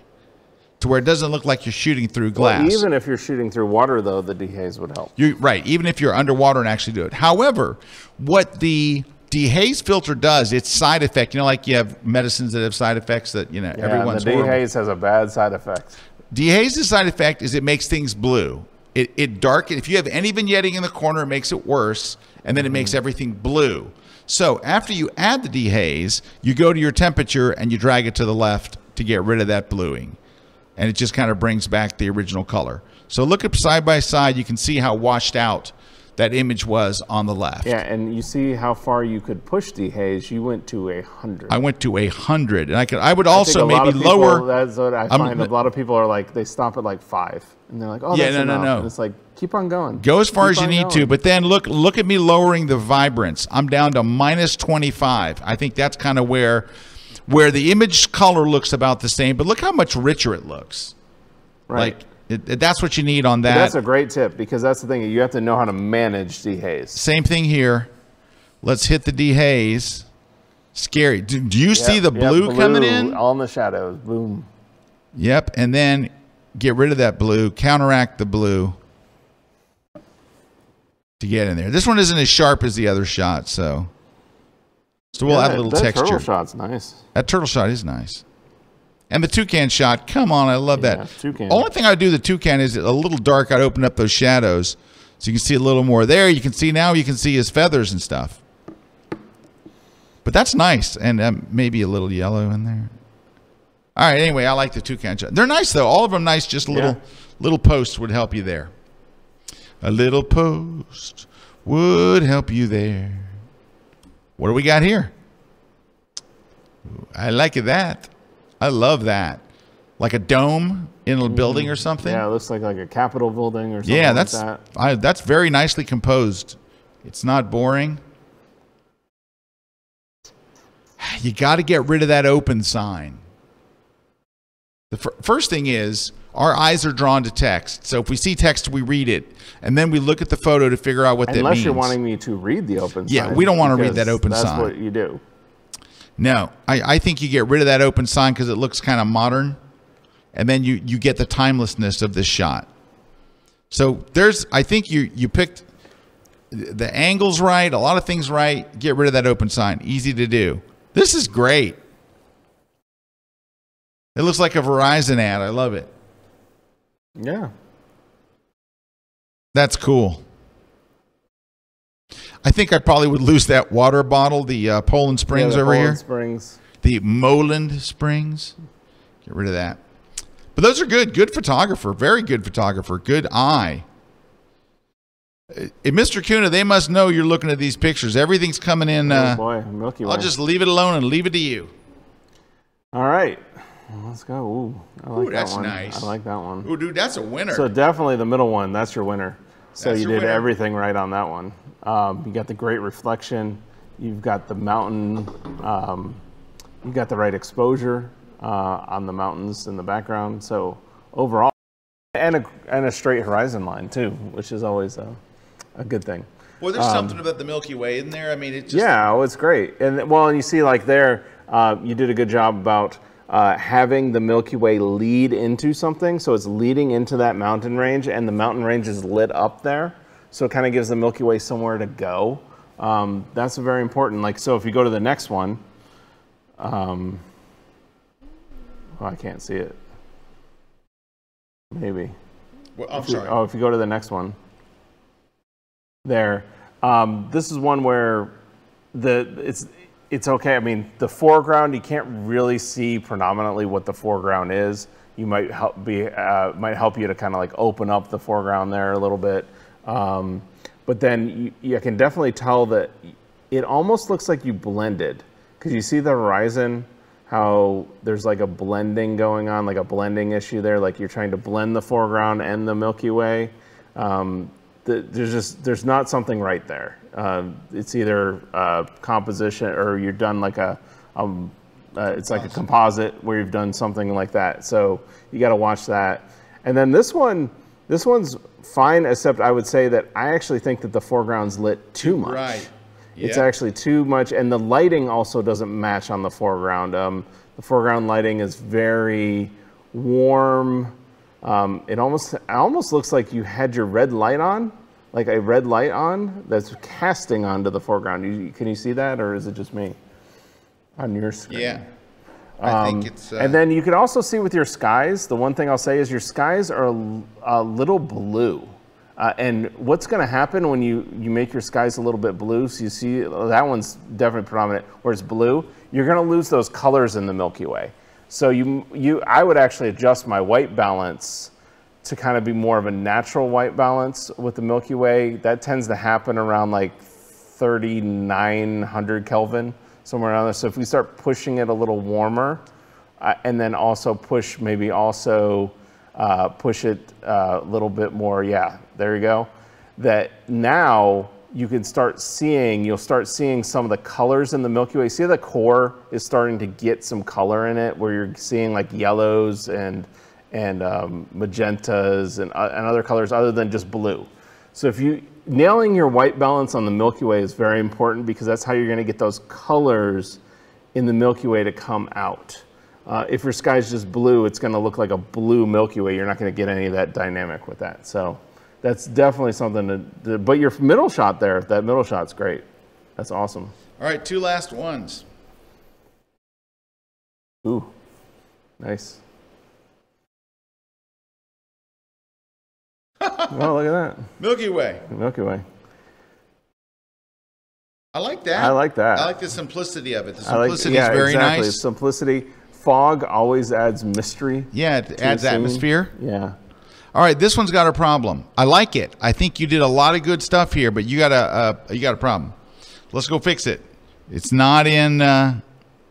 S1: to where it doesn't look like you're shooting through glass.
S3: Well, even if you're shooting through water, though, the dehaze would help.
S1: You're right. Even if you're underwater and actually do it. However, what the dehaze filter does, its side effect. You know, like you have medicines that have side effects that you know
S3: Yeah,
S1: everyone's
S3: the dehaze has a bad side effect.
S1: Dehaze's side effect is it makes things blue. It, it dark. If you have any vignetting in the corner, it makes it worse, and then it makes mm-hmm. everything blue. So after you add the dehaze, you go to your temperature and you drag it to the left to get rid of that bluing, and it just kind of brings back the original color. So look up side by side. You can see how washed out that image was on the left.
S3: Yeah, and you see how far you could push the haze. You went to a hundred.
S1: I went to a hundred, and I could. I would also
S3: lot
S1: maybe
S3: people-
S1: lower.
S3: That's what I
S1: I'm-
S3: find. a lot of people are like they stop at like five, and they're like, "Oh,
S1: Yeah,
S3: that's
S1: no, no,
S3: enough."
S1: no.
S3: And it's like keep on going.
S1: Go as far
S3: Keep
S1: as you need to, but then look look at me lowering the vibrance. I'm down to minus 25. I think that's kind of where where the image color looks about the same, but look how much richer it looks.
S3: right.
S1: Like it, that's what you need on that.
S3: that's a great tip because that's the thing. You have to know how to manage dehaze.
S1: Same thing here. Let's hit the dehaze. Scary. Do, do you see
S3: Yep,
S1: the
S3: yep,
S1: blue, coming in?
S3: all in the shadows. Boom.
S1: Yep, and then get rid of that blue, counteract the blue to get in there. This one isn't as sharp as the other shot, so so we'll
S3: Yeah,
S1: add a
S3: that-
S1: little
S3: that
S1: texture.
S3: Turtle shot's nice.
S1: That turtle shot is nice. And the toucan shot, come on, I love
S3: Yeah,
S1: that.
S3: toucan.
S1: Only thing I would do the toucan is a little dark. I'd open up those shadows so you can see a little more there. You can see now, you can see his feathers and stuff. But that's nice, and um, maybe a little yellow in there. All right. Anyway, I like the toucan shot. They're nice though. All of them nice. Just little
S3: Yeah.
S1: little posts would help you there. A little post would help you there. What do we got here? I like that. I love that. Like a dome in a mm-hmm. building or something.
S3: Yeah, it looks like like a Capitol building or something
S1: Yeah,
S3: like
S1: that's
S3: that.
S1: I, that's very nicely composed. It's not boring. You got to get rid of that open sign. The fir- first thing is, our eyes are drawn to text. So if we see text, we read it, and then we look at the photo to figure out what that means.
S3: Unless you're wanting me to read the open
S1: Yeah,
S3: sign.
S1: Yeah, we don't wanna read that open
S3: that's
S1: sign.
S3: what you do.
S1: No, I, I think you get rid of that open sign because it looks kind of modern, and then you you get the timelessness of this shot. So there's, I think you you picked the angles right, a lot of things right. Get rid of that open sign. Easy to do. This is great. It looks like a Verizon ad. I love it.
S3: Yeah.
S1: That's cool. I think I probably would lose that water bottle, the uh, Poland Springs
S3: yeah, the
S1: over
S3: Poland
S1: here.
S3: Springs.
S1: the Moland Springs. Get rid of that. But those are good. Good photographer. Very good photographer. Good eye. Uh, Mr. Kuna, they must know you're looking at these pictures. Everything's coming in.
S3: oh
S1: Uh,
S3: boy, Milky Way.
S1: I'll just leave it alone and leave it to you.
S3: All right. Let's go. Ooh, I like
S1: Ooh,
S3: that
S1: that's
S3: one.
S1: nice.
S3: I like that one.
S1: Ooh, dude, that's a winner.
S3: So definitely the middle one. That's your winner. So
S1: That's
S3: you did
S1: winner.
S3: everything right on that one. Um, you got the great reflection. You've got the mountain. Um, you got the right exposure uh, on the mountains in the background. So overall, and a and a straight horizon line too, which is always a, a good thing.
S1: Well, there's something about the Milky Way in there. I mean, it just.
S3: Um, yeah, oh, it's great. And well, you see, like there, uh, you did a good job about uh, having the Milky Way lead into something. So it's leading into that mountain range, and the mountain range is lit up there. So it kind of gives the Milky Way somewhere to go. Um, that's very important. Like, so if you go to the next one, um, oh, I can't see it. Maybe.
S1: Well, I'm
S3: If you- Oh, if you go to the next one. There. Um, this is one where the it's it's okay. I mean, the foreground you can't really see predominantly what the foreground is. You might help be uh, might help you to kind of like open up the foreground there a little bit. Um, but then you, you can definitely tell that it almost looks like you blended because you see the horizon how there's like a blending going on, like a blending issue there, like you're trying to blend the foreground and the Milky Way. Um, the, there's just there's not something right there. Uh, it's either uh, composition or you're done like a um, uh, it's like a composite where you've done something like that. So you got to watch that. And then this one, this one's fine, except I would say that I actually think that the foreground's lit too much.
S1: Right.
S3: It's actually too much, and the lighting also doesn't match on the foreground. Um, the foreground lighting is very warm. Um, it almost it almost looks like you had your red light on, like a red light on that's casting onto the foreground. You, can you see that, or is it just me on your screen?
S1: Yeah. I think
S3: Um,
S1: it's. Uh,
S3: and then you can also see with your skies, the one thing I'll say is your skies are a, a little blue. Uh, and what's going to happen when you, you make your skies a little bit blue, so you see that one's definitely predominant, where it's blue, you're going to lose those colors in the Milky Way. So you, you, I would actually adjust my white balance to kind of be more of a natural white balance with the Milky Way. That tends to happen around like 3900 Kelvin, somewhere around there. So if we start pushing it a little warmer, uh, and then also push maybe also uh, push it uh, a little bit more. Yeah, there you go. That now you can start seeing, you'll start seeing some of the colors in the Milky Way. See the core is starting to get some color in it, where you're seeing like yellows and and um, magentas and, uh, and other colors other than just blue. So if you nailing your white balance on the Milky Way is very important because that's how you're going to get those colors in the Milky Way to come out. Uh, if your sky's just blue, it's going to look like a blue Milky Way. You're not going to get any of that dynamic with that. So that's definitely something to, to. But your middle shot there, that middle shot's great. That's awesome.
S1: all right, two last ones.
S3: Ooh, nice. Oh, look at that.
S1: Milky Way.
S3: Milky Way.
S1: I like that.
S3: I like that.
S1: I like the simplicity of it. The
S3: I like-
S1: simplicity
S3: yeah,
S1: is very
S3: exactly.
S1: nice.
S3: Simplicity. Fog always adds mystery.
S1: Yeah, it adds atmosphere.
S3: Yeah.
S1: All right, this one's got a problem. I like it. I think you did a lot of good stuff here, but you got a uh, you got a problem. Let's go fix it. It's not in uh,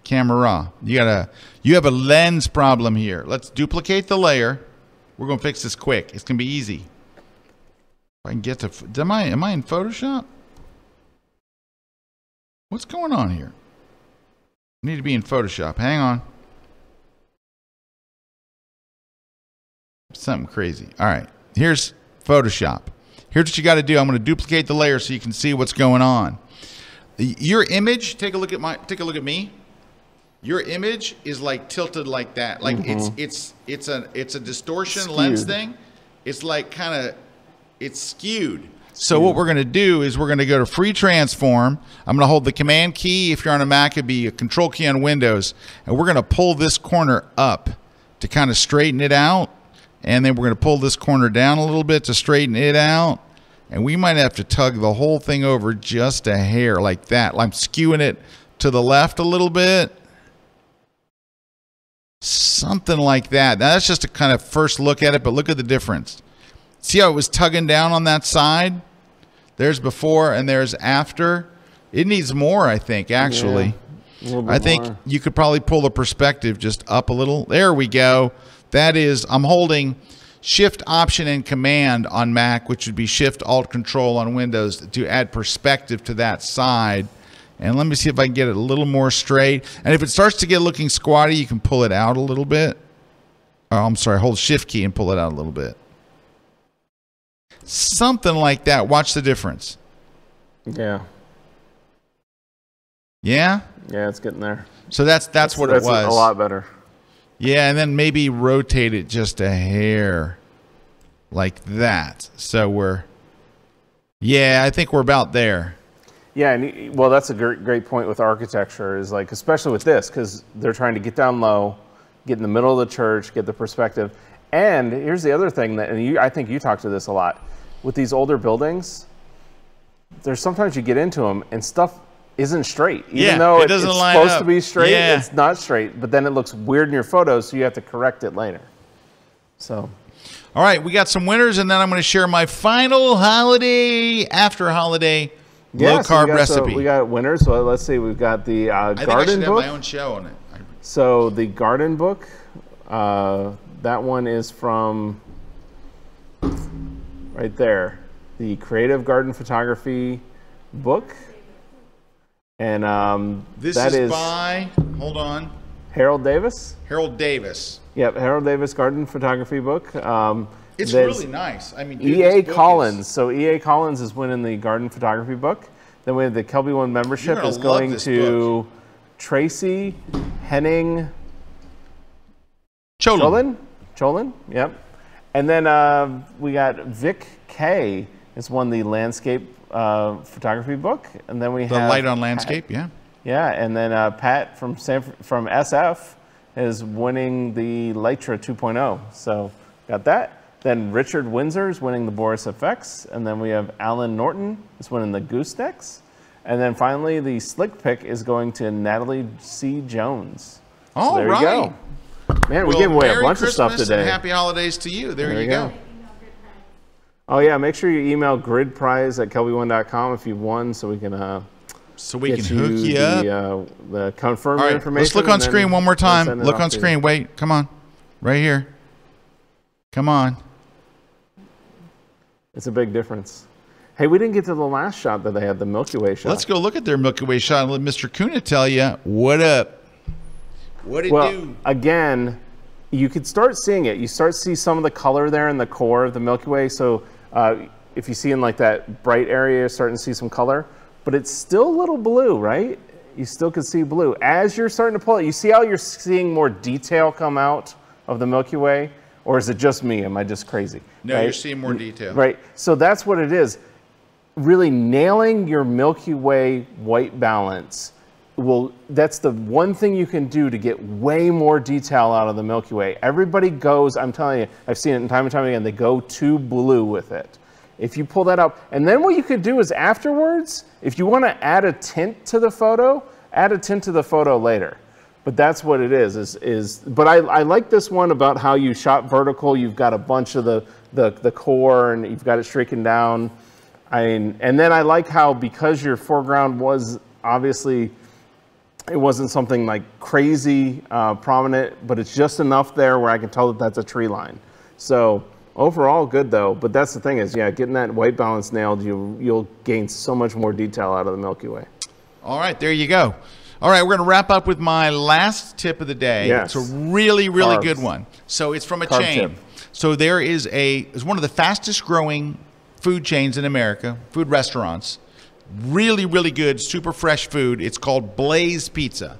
S1: camera raw. You got a you have a lens problem here. Let's duplicate the layer. We're gonna fix this quick. It's gonna be easy. I can get to am I am I in Photoshop? What's going on here? I need to be in Photoshop. Hang on. Something crazy. All right. Here's Photoshop. Here's what you got to do. I'm going to duplicate the layer so you can see what's going on. Your image, take a look at my take a look at me. Your image is like tilted like that. Like it's mm-hmm. it's it's a it's a distortion lens thing. It's like kind of it's skewed. So what we're going to do is we're going to go to free transform. I'm going to hold the command key. If you're on a Mac, it'd be a control key on Windows. And we're going to pull this corner up to kind of straighten it out. And then we're going to pull this corner down a little bit to straighten it out. And we might have to tug the whole thing over just a hair like that. I'm skewing it to the left a little bit. Something like that. Now, that's just a kind of first look at it, but look at the difference. See how it was tugging down on that side? There's before and there's after. It needs more, I think, actually.
S3: Bit
S1: I think
S3: more.
S1: you could probably pull the perspective just up a little. There we go. That is, I'm holding Shift Option and Command on Mac, which would be Shift Alt Control on Windows to add perspective to that side. And let me see if I can get it a little more straight. And if it starts to get looking squatty, you can pull it out a little bit. Oh, I'm sorry, hold Shift key and pull it out a little bit. Something like that. Watch the difference.
S3: Yeah.
S1: Yeah?
S3: Yeah, it's getting there.
S1: So that's that's, what
S3: That's
S1: it was.
S3: A lot better.
S1: Yeah, and then maybe rotate it just a hair like that. So we're Yeah, I think we're about there.
S3: Yeah, and well, that's a great, great point with architecture is like, especially with this, because they're trying to get down low, get in the middle of the church, get the perspective. And here's the other thing that, and you, I think you talk to this a lot with these older buildings. There's sometimes you get into them and stuff isn't straight, even
S1: Yeah,
S3: though
S1: it
S3: it's supposed
S1: up.
S3: to be straight.
S1: Yeah.
S3: It's not straight, but then it looks weird in your photos, so you have to correct it later. So
S1: All right, we got some winners and then I'm going to share my final holiday after holiday low
S3: yeah, so
S1: carb
S3: got, so
S1: recipe.
S3: we got winners. So let's see, we've got the uh,
S1: I I
S3: garden
S1: should
S3: book.
S1: have my own show on it.
S3: So the garden book, uh, that one is from right there, the Creative Garden Photography book, and um,
S1: This
S3: that
S1: is,
S3: is
S1: by hold on,
S3: Harold Davis.
S1: Harold Davis.
S3: Yep, Harold Davis Garden Photography book. Um,
S1: It's really nice. I mean,
S3: E.A.
S1: book is-
S3: Collins. So E.A. Collins is winning the garden photography book. Then we have the Kelby One membership is going to Tracy Henning
S1: Cholin.
S3: Cholin. Cholin, yep. And then uh, we got Vic K has won the landscape uh, photography book, and then we have
S1: The
S3: have
S1: light on
S3: Pat-
S1: landscape, yeah.
S3: yeah, and then uh, Pat from San, from SF is winning the Litra 2.0. So got that. Then Richard Windsor is winning the Boris FX, and then we have Alan Norton is winning the Goosenecks, and then finally the SlickPic is going to Natalie C. Jones. So there
S1: right.
S3: you go. Man, we
S1: Well,
S3: gave away a
S1: Merry
S3: bunch of stuff today.
S1: And happy holidays to you. There,
S3: There
S1: you go.
S3: go. Oh yeah, make sure you email gridprize at kelbyone.com if you've won, so we can uh,
S1: So we can hook you up.
S3: the, uh, the confirm
S1: All right,
S3: information.
S1: let's look on screen one more time. Look on screen. Wait, come on. Right here. Come on.
S3: It's a big difference. Hey, we didn't get to the last shot that they had, the Milky Way shot.
S1: Let's go look at their Milky Way shot and let Mr. Kuna tell you what up. What it
S3: well,
S1: do?
S3: again, you could start seeing it. You start to see some of the color there in the core of the Milky Way. So uh, if you see in like that bright area, you're starting to see some color, but it's still a little blue, right? You still can see blue. As you're starting to pull it, you see how you're seeing more detail come out of the Milky Way? Or is it just me? Am I just crazy?
S1: No,
S3: Right?
S1: you're seeing more detail.
S3: Right. So that's what it is. Really nailing your Milky Way white balance will that's the one thing you can do to get way more detail out of the Milky Way. Everybody goes, I'm telling you, I've seen it time and time again, they go too blue with it. If you pull that up, and then what you could do is afterwards, if you want to add a tint to the photo, add a tint to the photo later. But that's what it is. Is is. But I, I like this one about how you shot vertical. You've got a bunch of the the, the core, and you've got it streaking down. I mean, and then I like how because your foreground was obviously it wasn't something like crazy uh, prominent, but it's just enough there where I can tell that that's a tree line. So overall, good though. But that's the thing is, yeah, getting that white balance nailed, you you'll gain so much more detail out of the Milky Way.
S1: All right, there you go. All right, we're going to wrap up with my last tip of the day.
S3: Yes.
S1: It's a really, really
S3: Carbs.
S1: good one. So it's from a
S3: Carb
S1: chain.
S3: tip.
S1: So there is a it's one of the fastest growing food chains in America, food restaurants. Really, really good, super fresh food. It's called Blaze Pizza.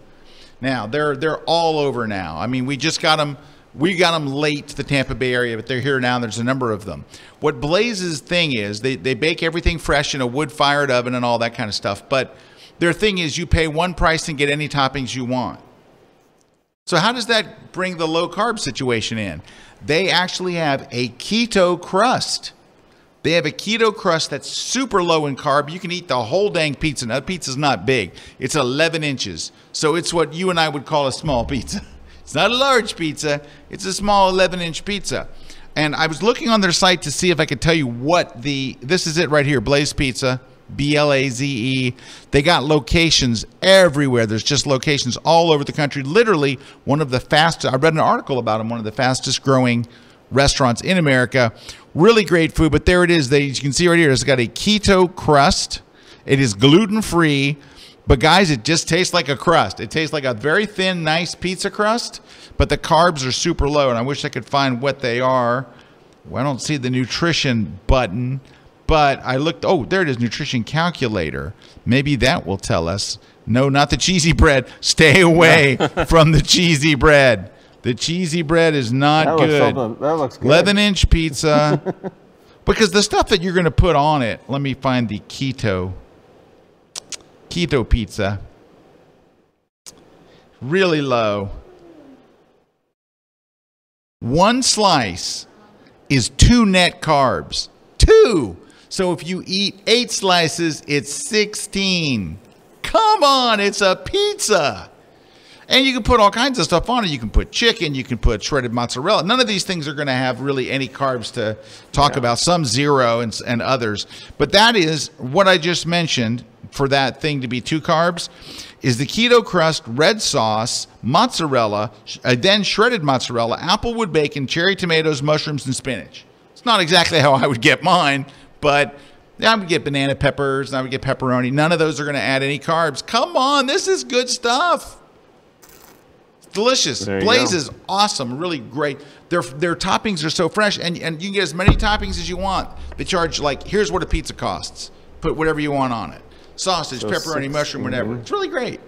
S1: Now they're they're all over now. I mean, we just got them. We got them late to the Tampa Bay area, but they're here now. There's a number of them. What Blaze's thing is, they they bake everything fresh in a wood fired oven and all that kind of stuff. But their thing is, you pay one price and get any toppings you want. So how does that bring the low carb situation in? They actually have a keto crust. They have a keto crust that's super low in carb. You can eat the whole dang pizza. Now, the pizza's not big. It's 11 inches. So it's what you and I would call a small pizza. It's not a large pizza. It's a small 11 inch pizza. And I was looking on their site to see if I could tell you what the, this is it right here, Blaze Pizza. B L A Z E. They got locations everywhere. There's just locations all over the country. Literally, one of the fastest, I read an article about them, one of the fastest growing restaurants in America. Really great food, but there it is. They, you can see right here, it's got a keto crust. It is gluten free, but guys, it just tastes like a crust. It tastes like a very thin, nice pizza crust, but the carbs are super low. And I wish I could find what they are. Well, I don't see the nutrition button. But I looked, oh, there it is, nutrition calculator. Maybe that will tell us. No, not the cheesy bread. Stay away from the cheesy bread. The cheesy bread is not
S3: That
S1: good.
S3: something- that looks good.
S1: 11 inch pizza. because the stuff that you're going to put on it, let me find the keto. Keto pizza. Really low. One slice is two net carbs. Two. So if you eat eight slices, it's 16. Come on, it's a pizza. And you can put all kinds of stuff on it. You can put chicken, you can put shredded mozzarella. None of these things are going to have really any carbs to talk about. Some zero and, and others. But that is what I just mentioned for that thing to be two carbs is the keto crust, red sauce, mozzarella, uh, then shredded mozzarella, applewood bacon, cherry tomatoes, mushrooms, and spinach. It's not exactly how I would get mine, but I would get banana peppers and I would get pepperoni. None of those are going to add any carbs. Come on, this is good stuff. Delicious. Blaze
S3: go.
S1: is awesome, really great. Their their toppings are so fresh, and, and you can get as many toppings as you want. They charge like here's what a pizza costs. Put whatever you want on it: sausage,
S3: So
S1: pepperoni,
S3: six-
S1: mushroom, whatever.
S3: mhm.
S1: It's really great.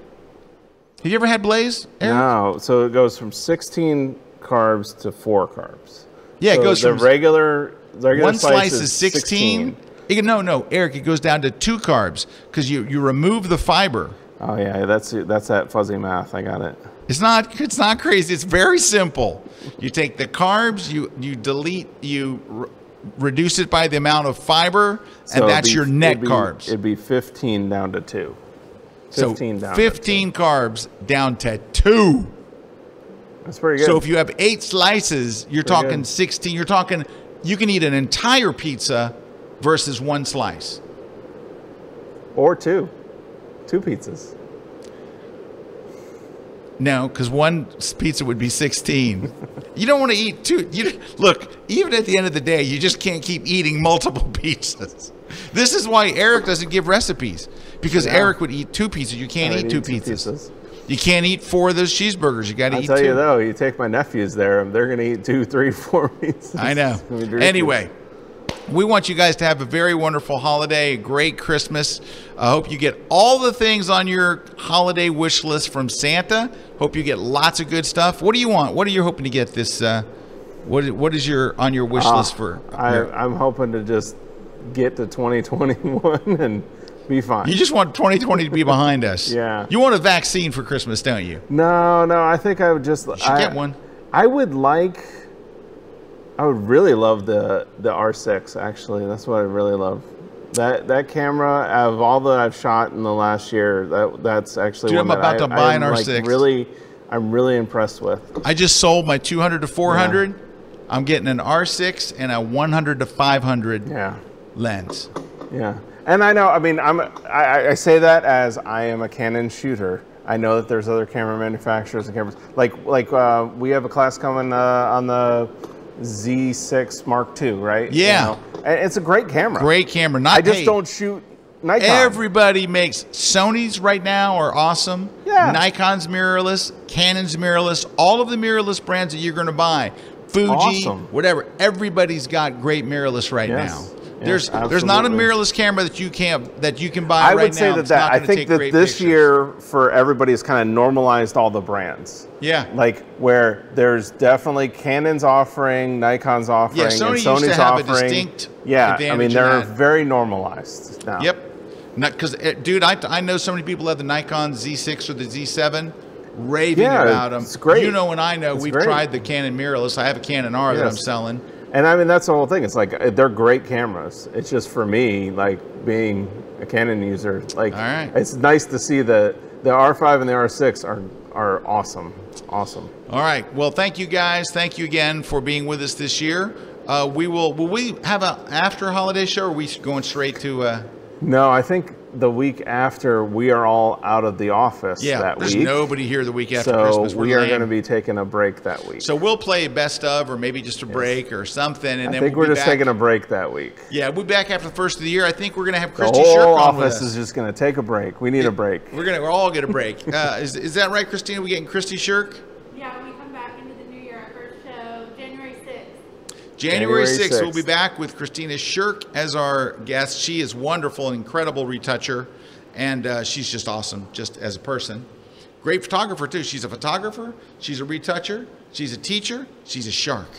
S1: Have you ever had Blaze? Erik?
S3: No, so it goes from 16 carbs to four carbs.
S1: Yeah, it goes
S3: the
S1: from
S3: regular. The regular
S1: one slice is 16.
S3: 16.
S1: You can- no, no, Erik, it goes down to two carbs because you, you remove the fiber.
S3: Oh yeah, that's that's that fuzzy math. I got it.
S1: It's not it's not crazy. It's very simple. You take the carbs, you you delete, you re- reduce it by the amount of fiber,
S3: So
S1: and that's
S3: be-
S1: your net
S3: it'd be-
S1: carbs.
S3: It'd be 15 down to two.
S1: So
S3: 15 down.
S1: 15 carbs down to two.
S3: That's pretty good.
S1: So if you have eight slices, you're
S3: Pretty
S1: talking
S3: good.
S1: 16. You're talking you can eat an entire pizza versus one slice.
S3: or two, two pizzas.
S1: No, because one pizza would be 16. you don't want to eat two. You look, even at the end of the day, you just can't keep eating multiple pizzas. This is why Erik doesn't give recipes because
S3: Yeah.
S1: Erik would eat two pizzas. You can't
S3: I
S1: eat two
S3: eat two
S1: pizzas.
S3: pizzas.
S1: You can't eat four of those cheeseburgers. You got to
S3: I'll
S1: eat
S3: tell
S1: two.
S3: you though, you take my nephews there, and they're gonna eat two, three, four pizzas.
S1: I know.
S3: It's gonna be ridiculous.
S1: Anyway, we want you guys to have a very wonderful holiday, a great Christmas. I hope you get all the things on your holiday wish list from Santa. Hope you get lots of good stuff. What do you want? What are you hoping to get this? Uh, what is- What is your on your wish
S3: Uh,
S1: list for?
S3: I, I'm hoping to just get to 2021 and be fine.
S1: you just want 2020 to be behind us.
S3: Yeah.
S1: You want a vaccine for Christmas, don't you?
S3: No, no, I think I would just.
S1: should
S3: I,
S1: get one.
S3: I would like. I would really love the the R6. Actually, that's what I really love. That that camera, out of all that I've shot in the last year, that that's actually
S1: Dude,
S3: one
S1: I'm about
S3: I,
S1: to buy
S3: I'm,
S1: an R6.
S3: Really, I'm really impressed with.
S1: I just sold my 200 to 400. I'm getting an R6 and a 100 to 500
S3: Yeah.
S1: lens.
S3: Yeah, and I know. I mean, I'm. I, I say that as I am a Canon shooter. I know that there's other camera manufacturers and cameras. Like like uh, we have a class coming uh, on the Z6 Mark II, right? You
S1: Yeah.
S3: know? it's a great camera.
S1: Great camera. Not
S3: I just don't shoot Nikon.
S1: Everybody makes Sony's right now are awesome.
S3: Yeah.
S1: Nikon's mirrorless, Canon's mirrorless, all of the mirrorless brands that you're going to buy. Fuji,
S3: Awesome.
S1: whatever. Everybody's got great mirrorless right
S3: Yes.
S1: now.
S3: Yes,
S1: There's there's not a mirrorless camera that you can't that you can buy
S3: I
S1: right
S3: would say
S1: now.
S3: that that I think that this
S1: pictures.
S3: year for everybody has kind of normalized all the brands.
S1: Yeah.
S3: Like where there's definitely Canon's offering, Nikon's offering,
S1: Yeah, Sony
S3: and
S1: used to
S3: Sony's offering.
S1: distinct
S3: yeah, I mean they're very normalized now.
S1: Yep. Because, eh, dude, I, I know so many people have the Nikon Z6 or the Z7 raving
S3: Yeah,
S1: about them.
S3: it's great.
S1: You know, and I know
S3: It's
S1: we've
S3: great.
S1: tried the Canon mirrorless. I have a Canon R that I'm selling.
S3: And I mean that's the whole thing. It's like uh, they're great cameras. It's just for me, like being a Canon user, like
S1: right.
S3: it's nice to see the the R5 and the R6 are are awesome, awesome.
S1: All right. Well, thank you guys. Thank you again for being with us this year. Uh, we will. Will we have a after holiday show? Or are we going straight to? Uh,
S3: No, I think the week after we are all out of the office
S1: yeah.
S3: that
S1: There's
S3: week.
S1: nobody here the week after
S3: so
S1: Christmas. We're
S3: we are going to be taking a break that week.
S1: So we'll play best of, or maybe just a break or something, and
S3: I
S1: then
S3: think
S1: we'll
S3: we're
S1: be
S3: just
S1: back.
S3: taking a break that week.
S1: Yeah, we'll be back after the first of the year. I think we're gonna have
S3: The
S1: Christy Sherk
S3: whole
S1: on with
S3: office is just going to take a break. We need a break.
S1: We're gonna we're all get a break. Uh, is, is that right, Christina? We getting Christy Sherk?
S10: Yeah, we come back into the new year. Our first show, January 6th.
S1: January,
S3: January
S1: 6th, we'll be back with Kristina Sherk as our guest. She is wonderful, an incredible retoucher, and uh, she's just awesome, just as a person. Great photographer too. She's a photographer. She's a retoucher. She's a teacher. She's a shark.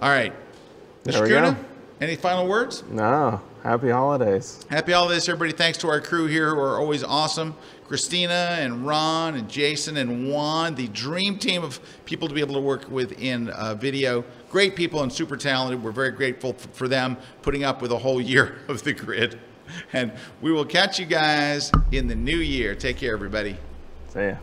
S1: All right,
S3: There
S1: Mr.
S3: we
S1: Kuna,
S3: go.
S1: any final words?
S3: No, happy holidays.
S1: Happy holidays, everybody. Thanks to our crew here who are always awesome. Christina and Ron and Jason and Juan, the dream team of people to be able to work with in uh, video. Great people and super talented. We're very grateful f- for them putting up with a whole year of the grid. And we will catch you guys in the new year. Take care, everybody.
S3: See ya.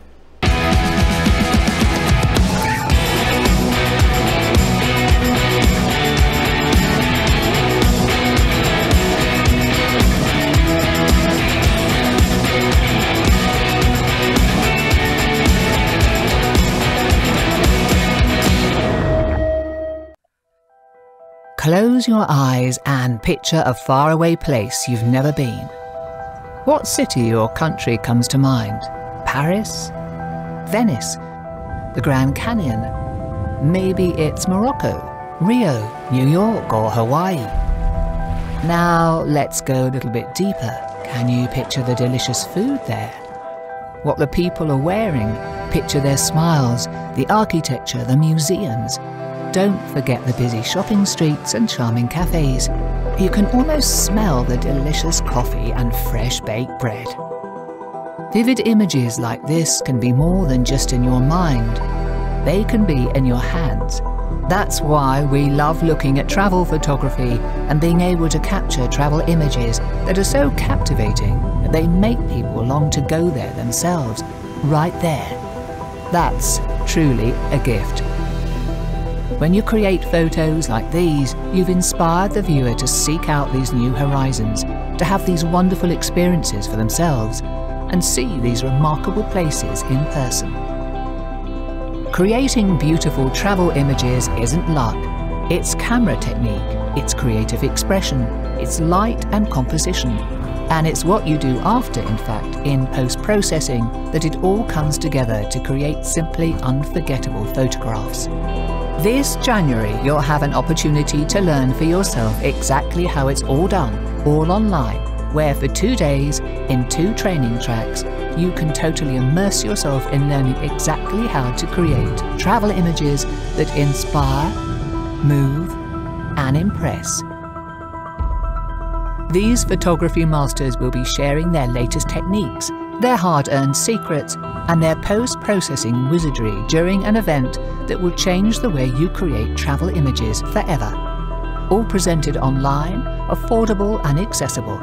S4: Close your eyes and picture a faraway place you've never been. What city or country comes to mind? Paris? Venice? The Grand Canyon? Maybe it's Morocco, Rio, New York, or Hawaii. Now let's go a little bit deeper. Can you picture the delicious food there? What the people are wearing? Picture their smiles, the architecture, the museums. Don't forget the busy shopping streets and charming cafes. You can almost smell the delicious coffee and fresh baked bread. Vivid images like this can be more than just in your mind. They can be in your hands. That's why we love looking at travel photography and being able to capture travel images that are so captivating that they make people long to go there themselves, right there. That's truly a gift. When you create photos like these, you've inspired the viewer to seek out these new horizons, to have these wonderful experiences for themselves, and see these remarkable places in person. Creating beautiful travel images isn't luck. It's camera technique, it's creative expression, it's light and composition. And it's what you do after, in fact, in post processing, that it all comes together to create simply unforgettable photographs. This January, you'll have an opportunity to learn for yourself exactly how it's all done, all online, where for two days, in two training tracks, you can totally immerse yourself in learning exactly how to create travel images that inspire, move, and impress. These photography masters will be sharing their latest techniques, their hard earned secrets, and their post processing wizardry during an event that will change the way you create travel images forever. All presented online, affordable, and accessible.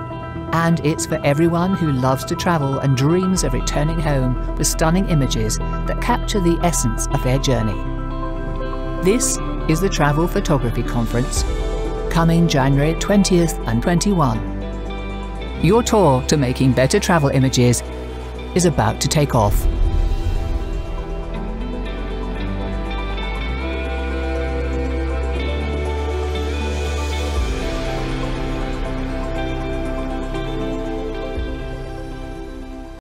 S4: And it's for everyone who loves to travel and dreams of returning home with stunning images that capture the essence of their journey. This is the Travel Photography Conference, coming January 20th and 21. Your tour to making better travel images is about to take off.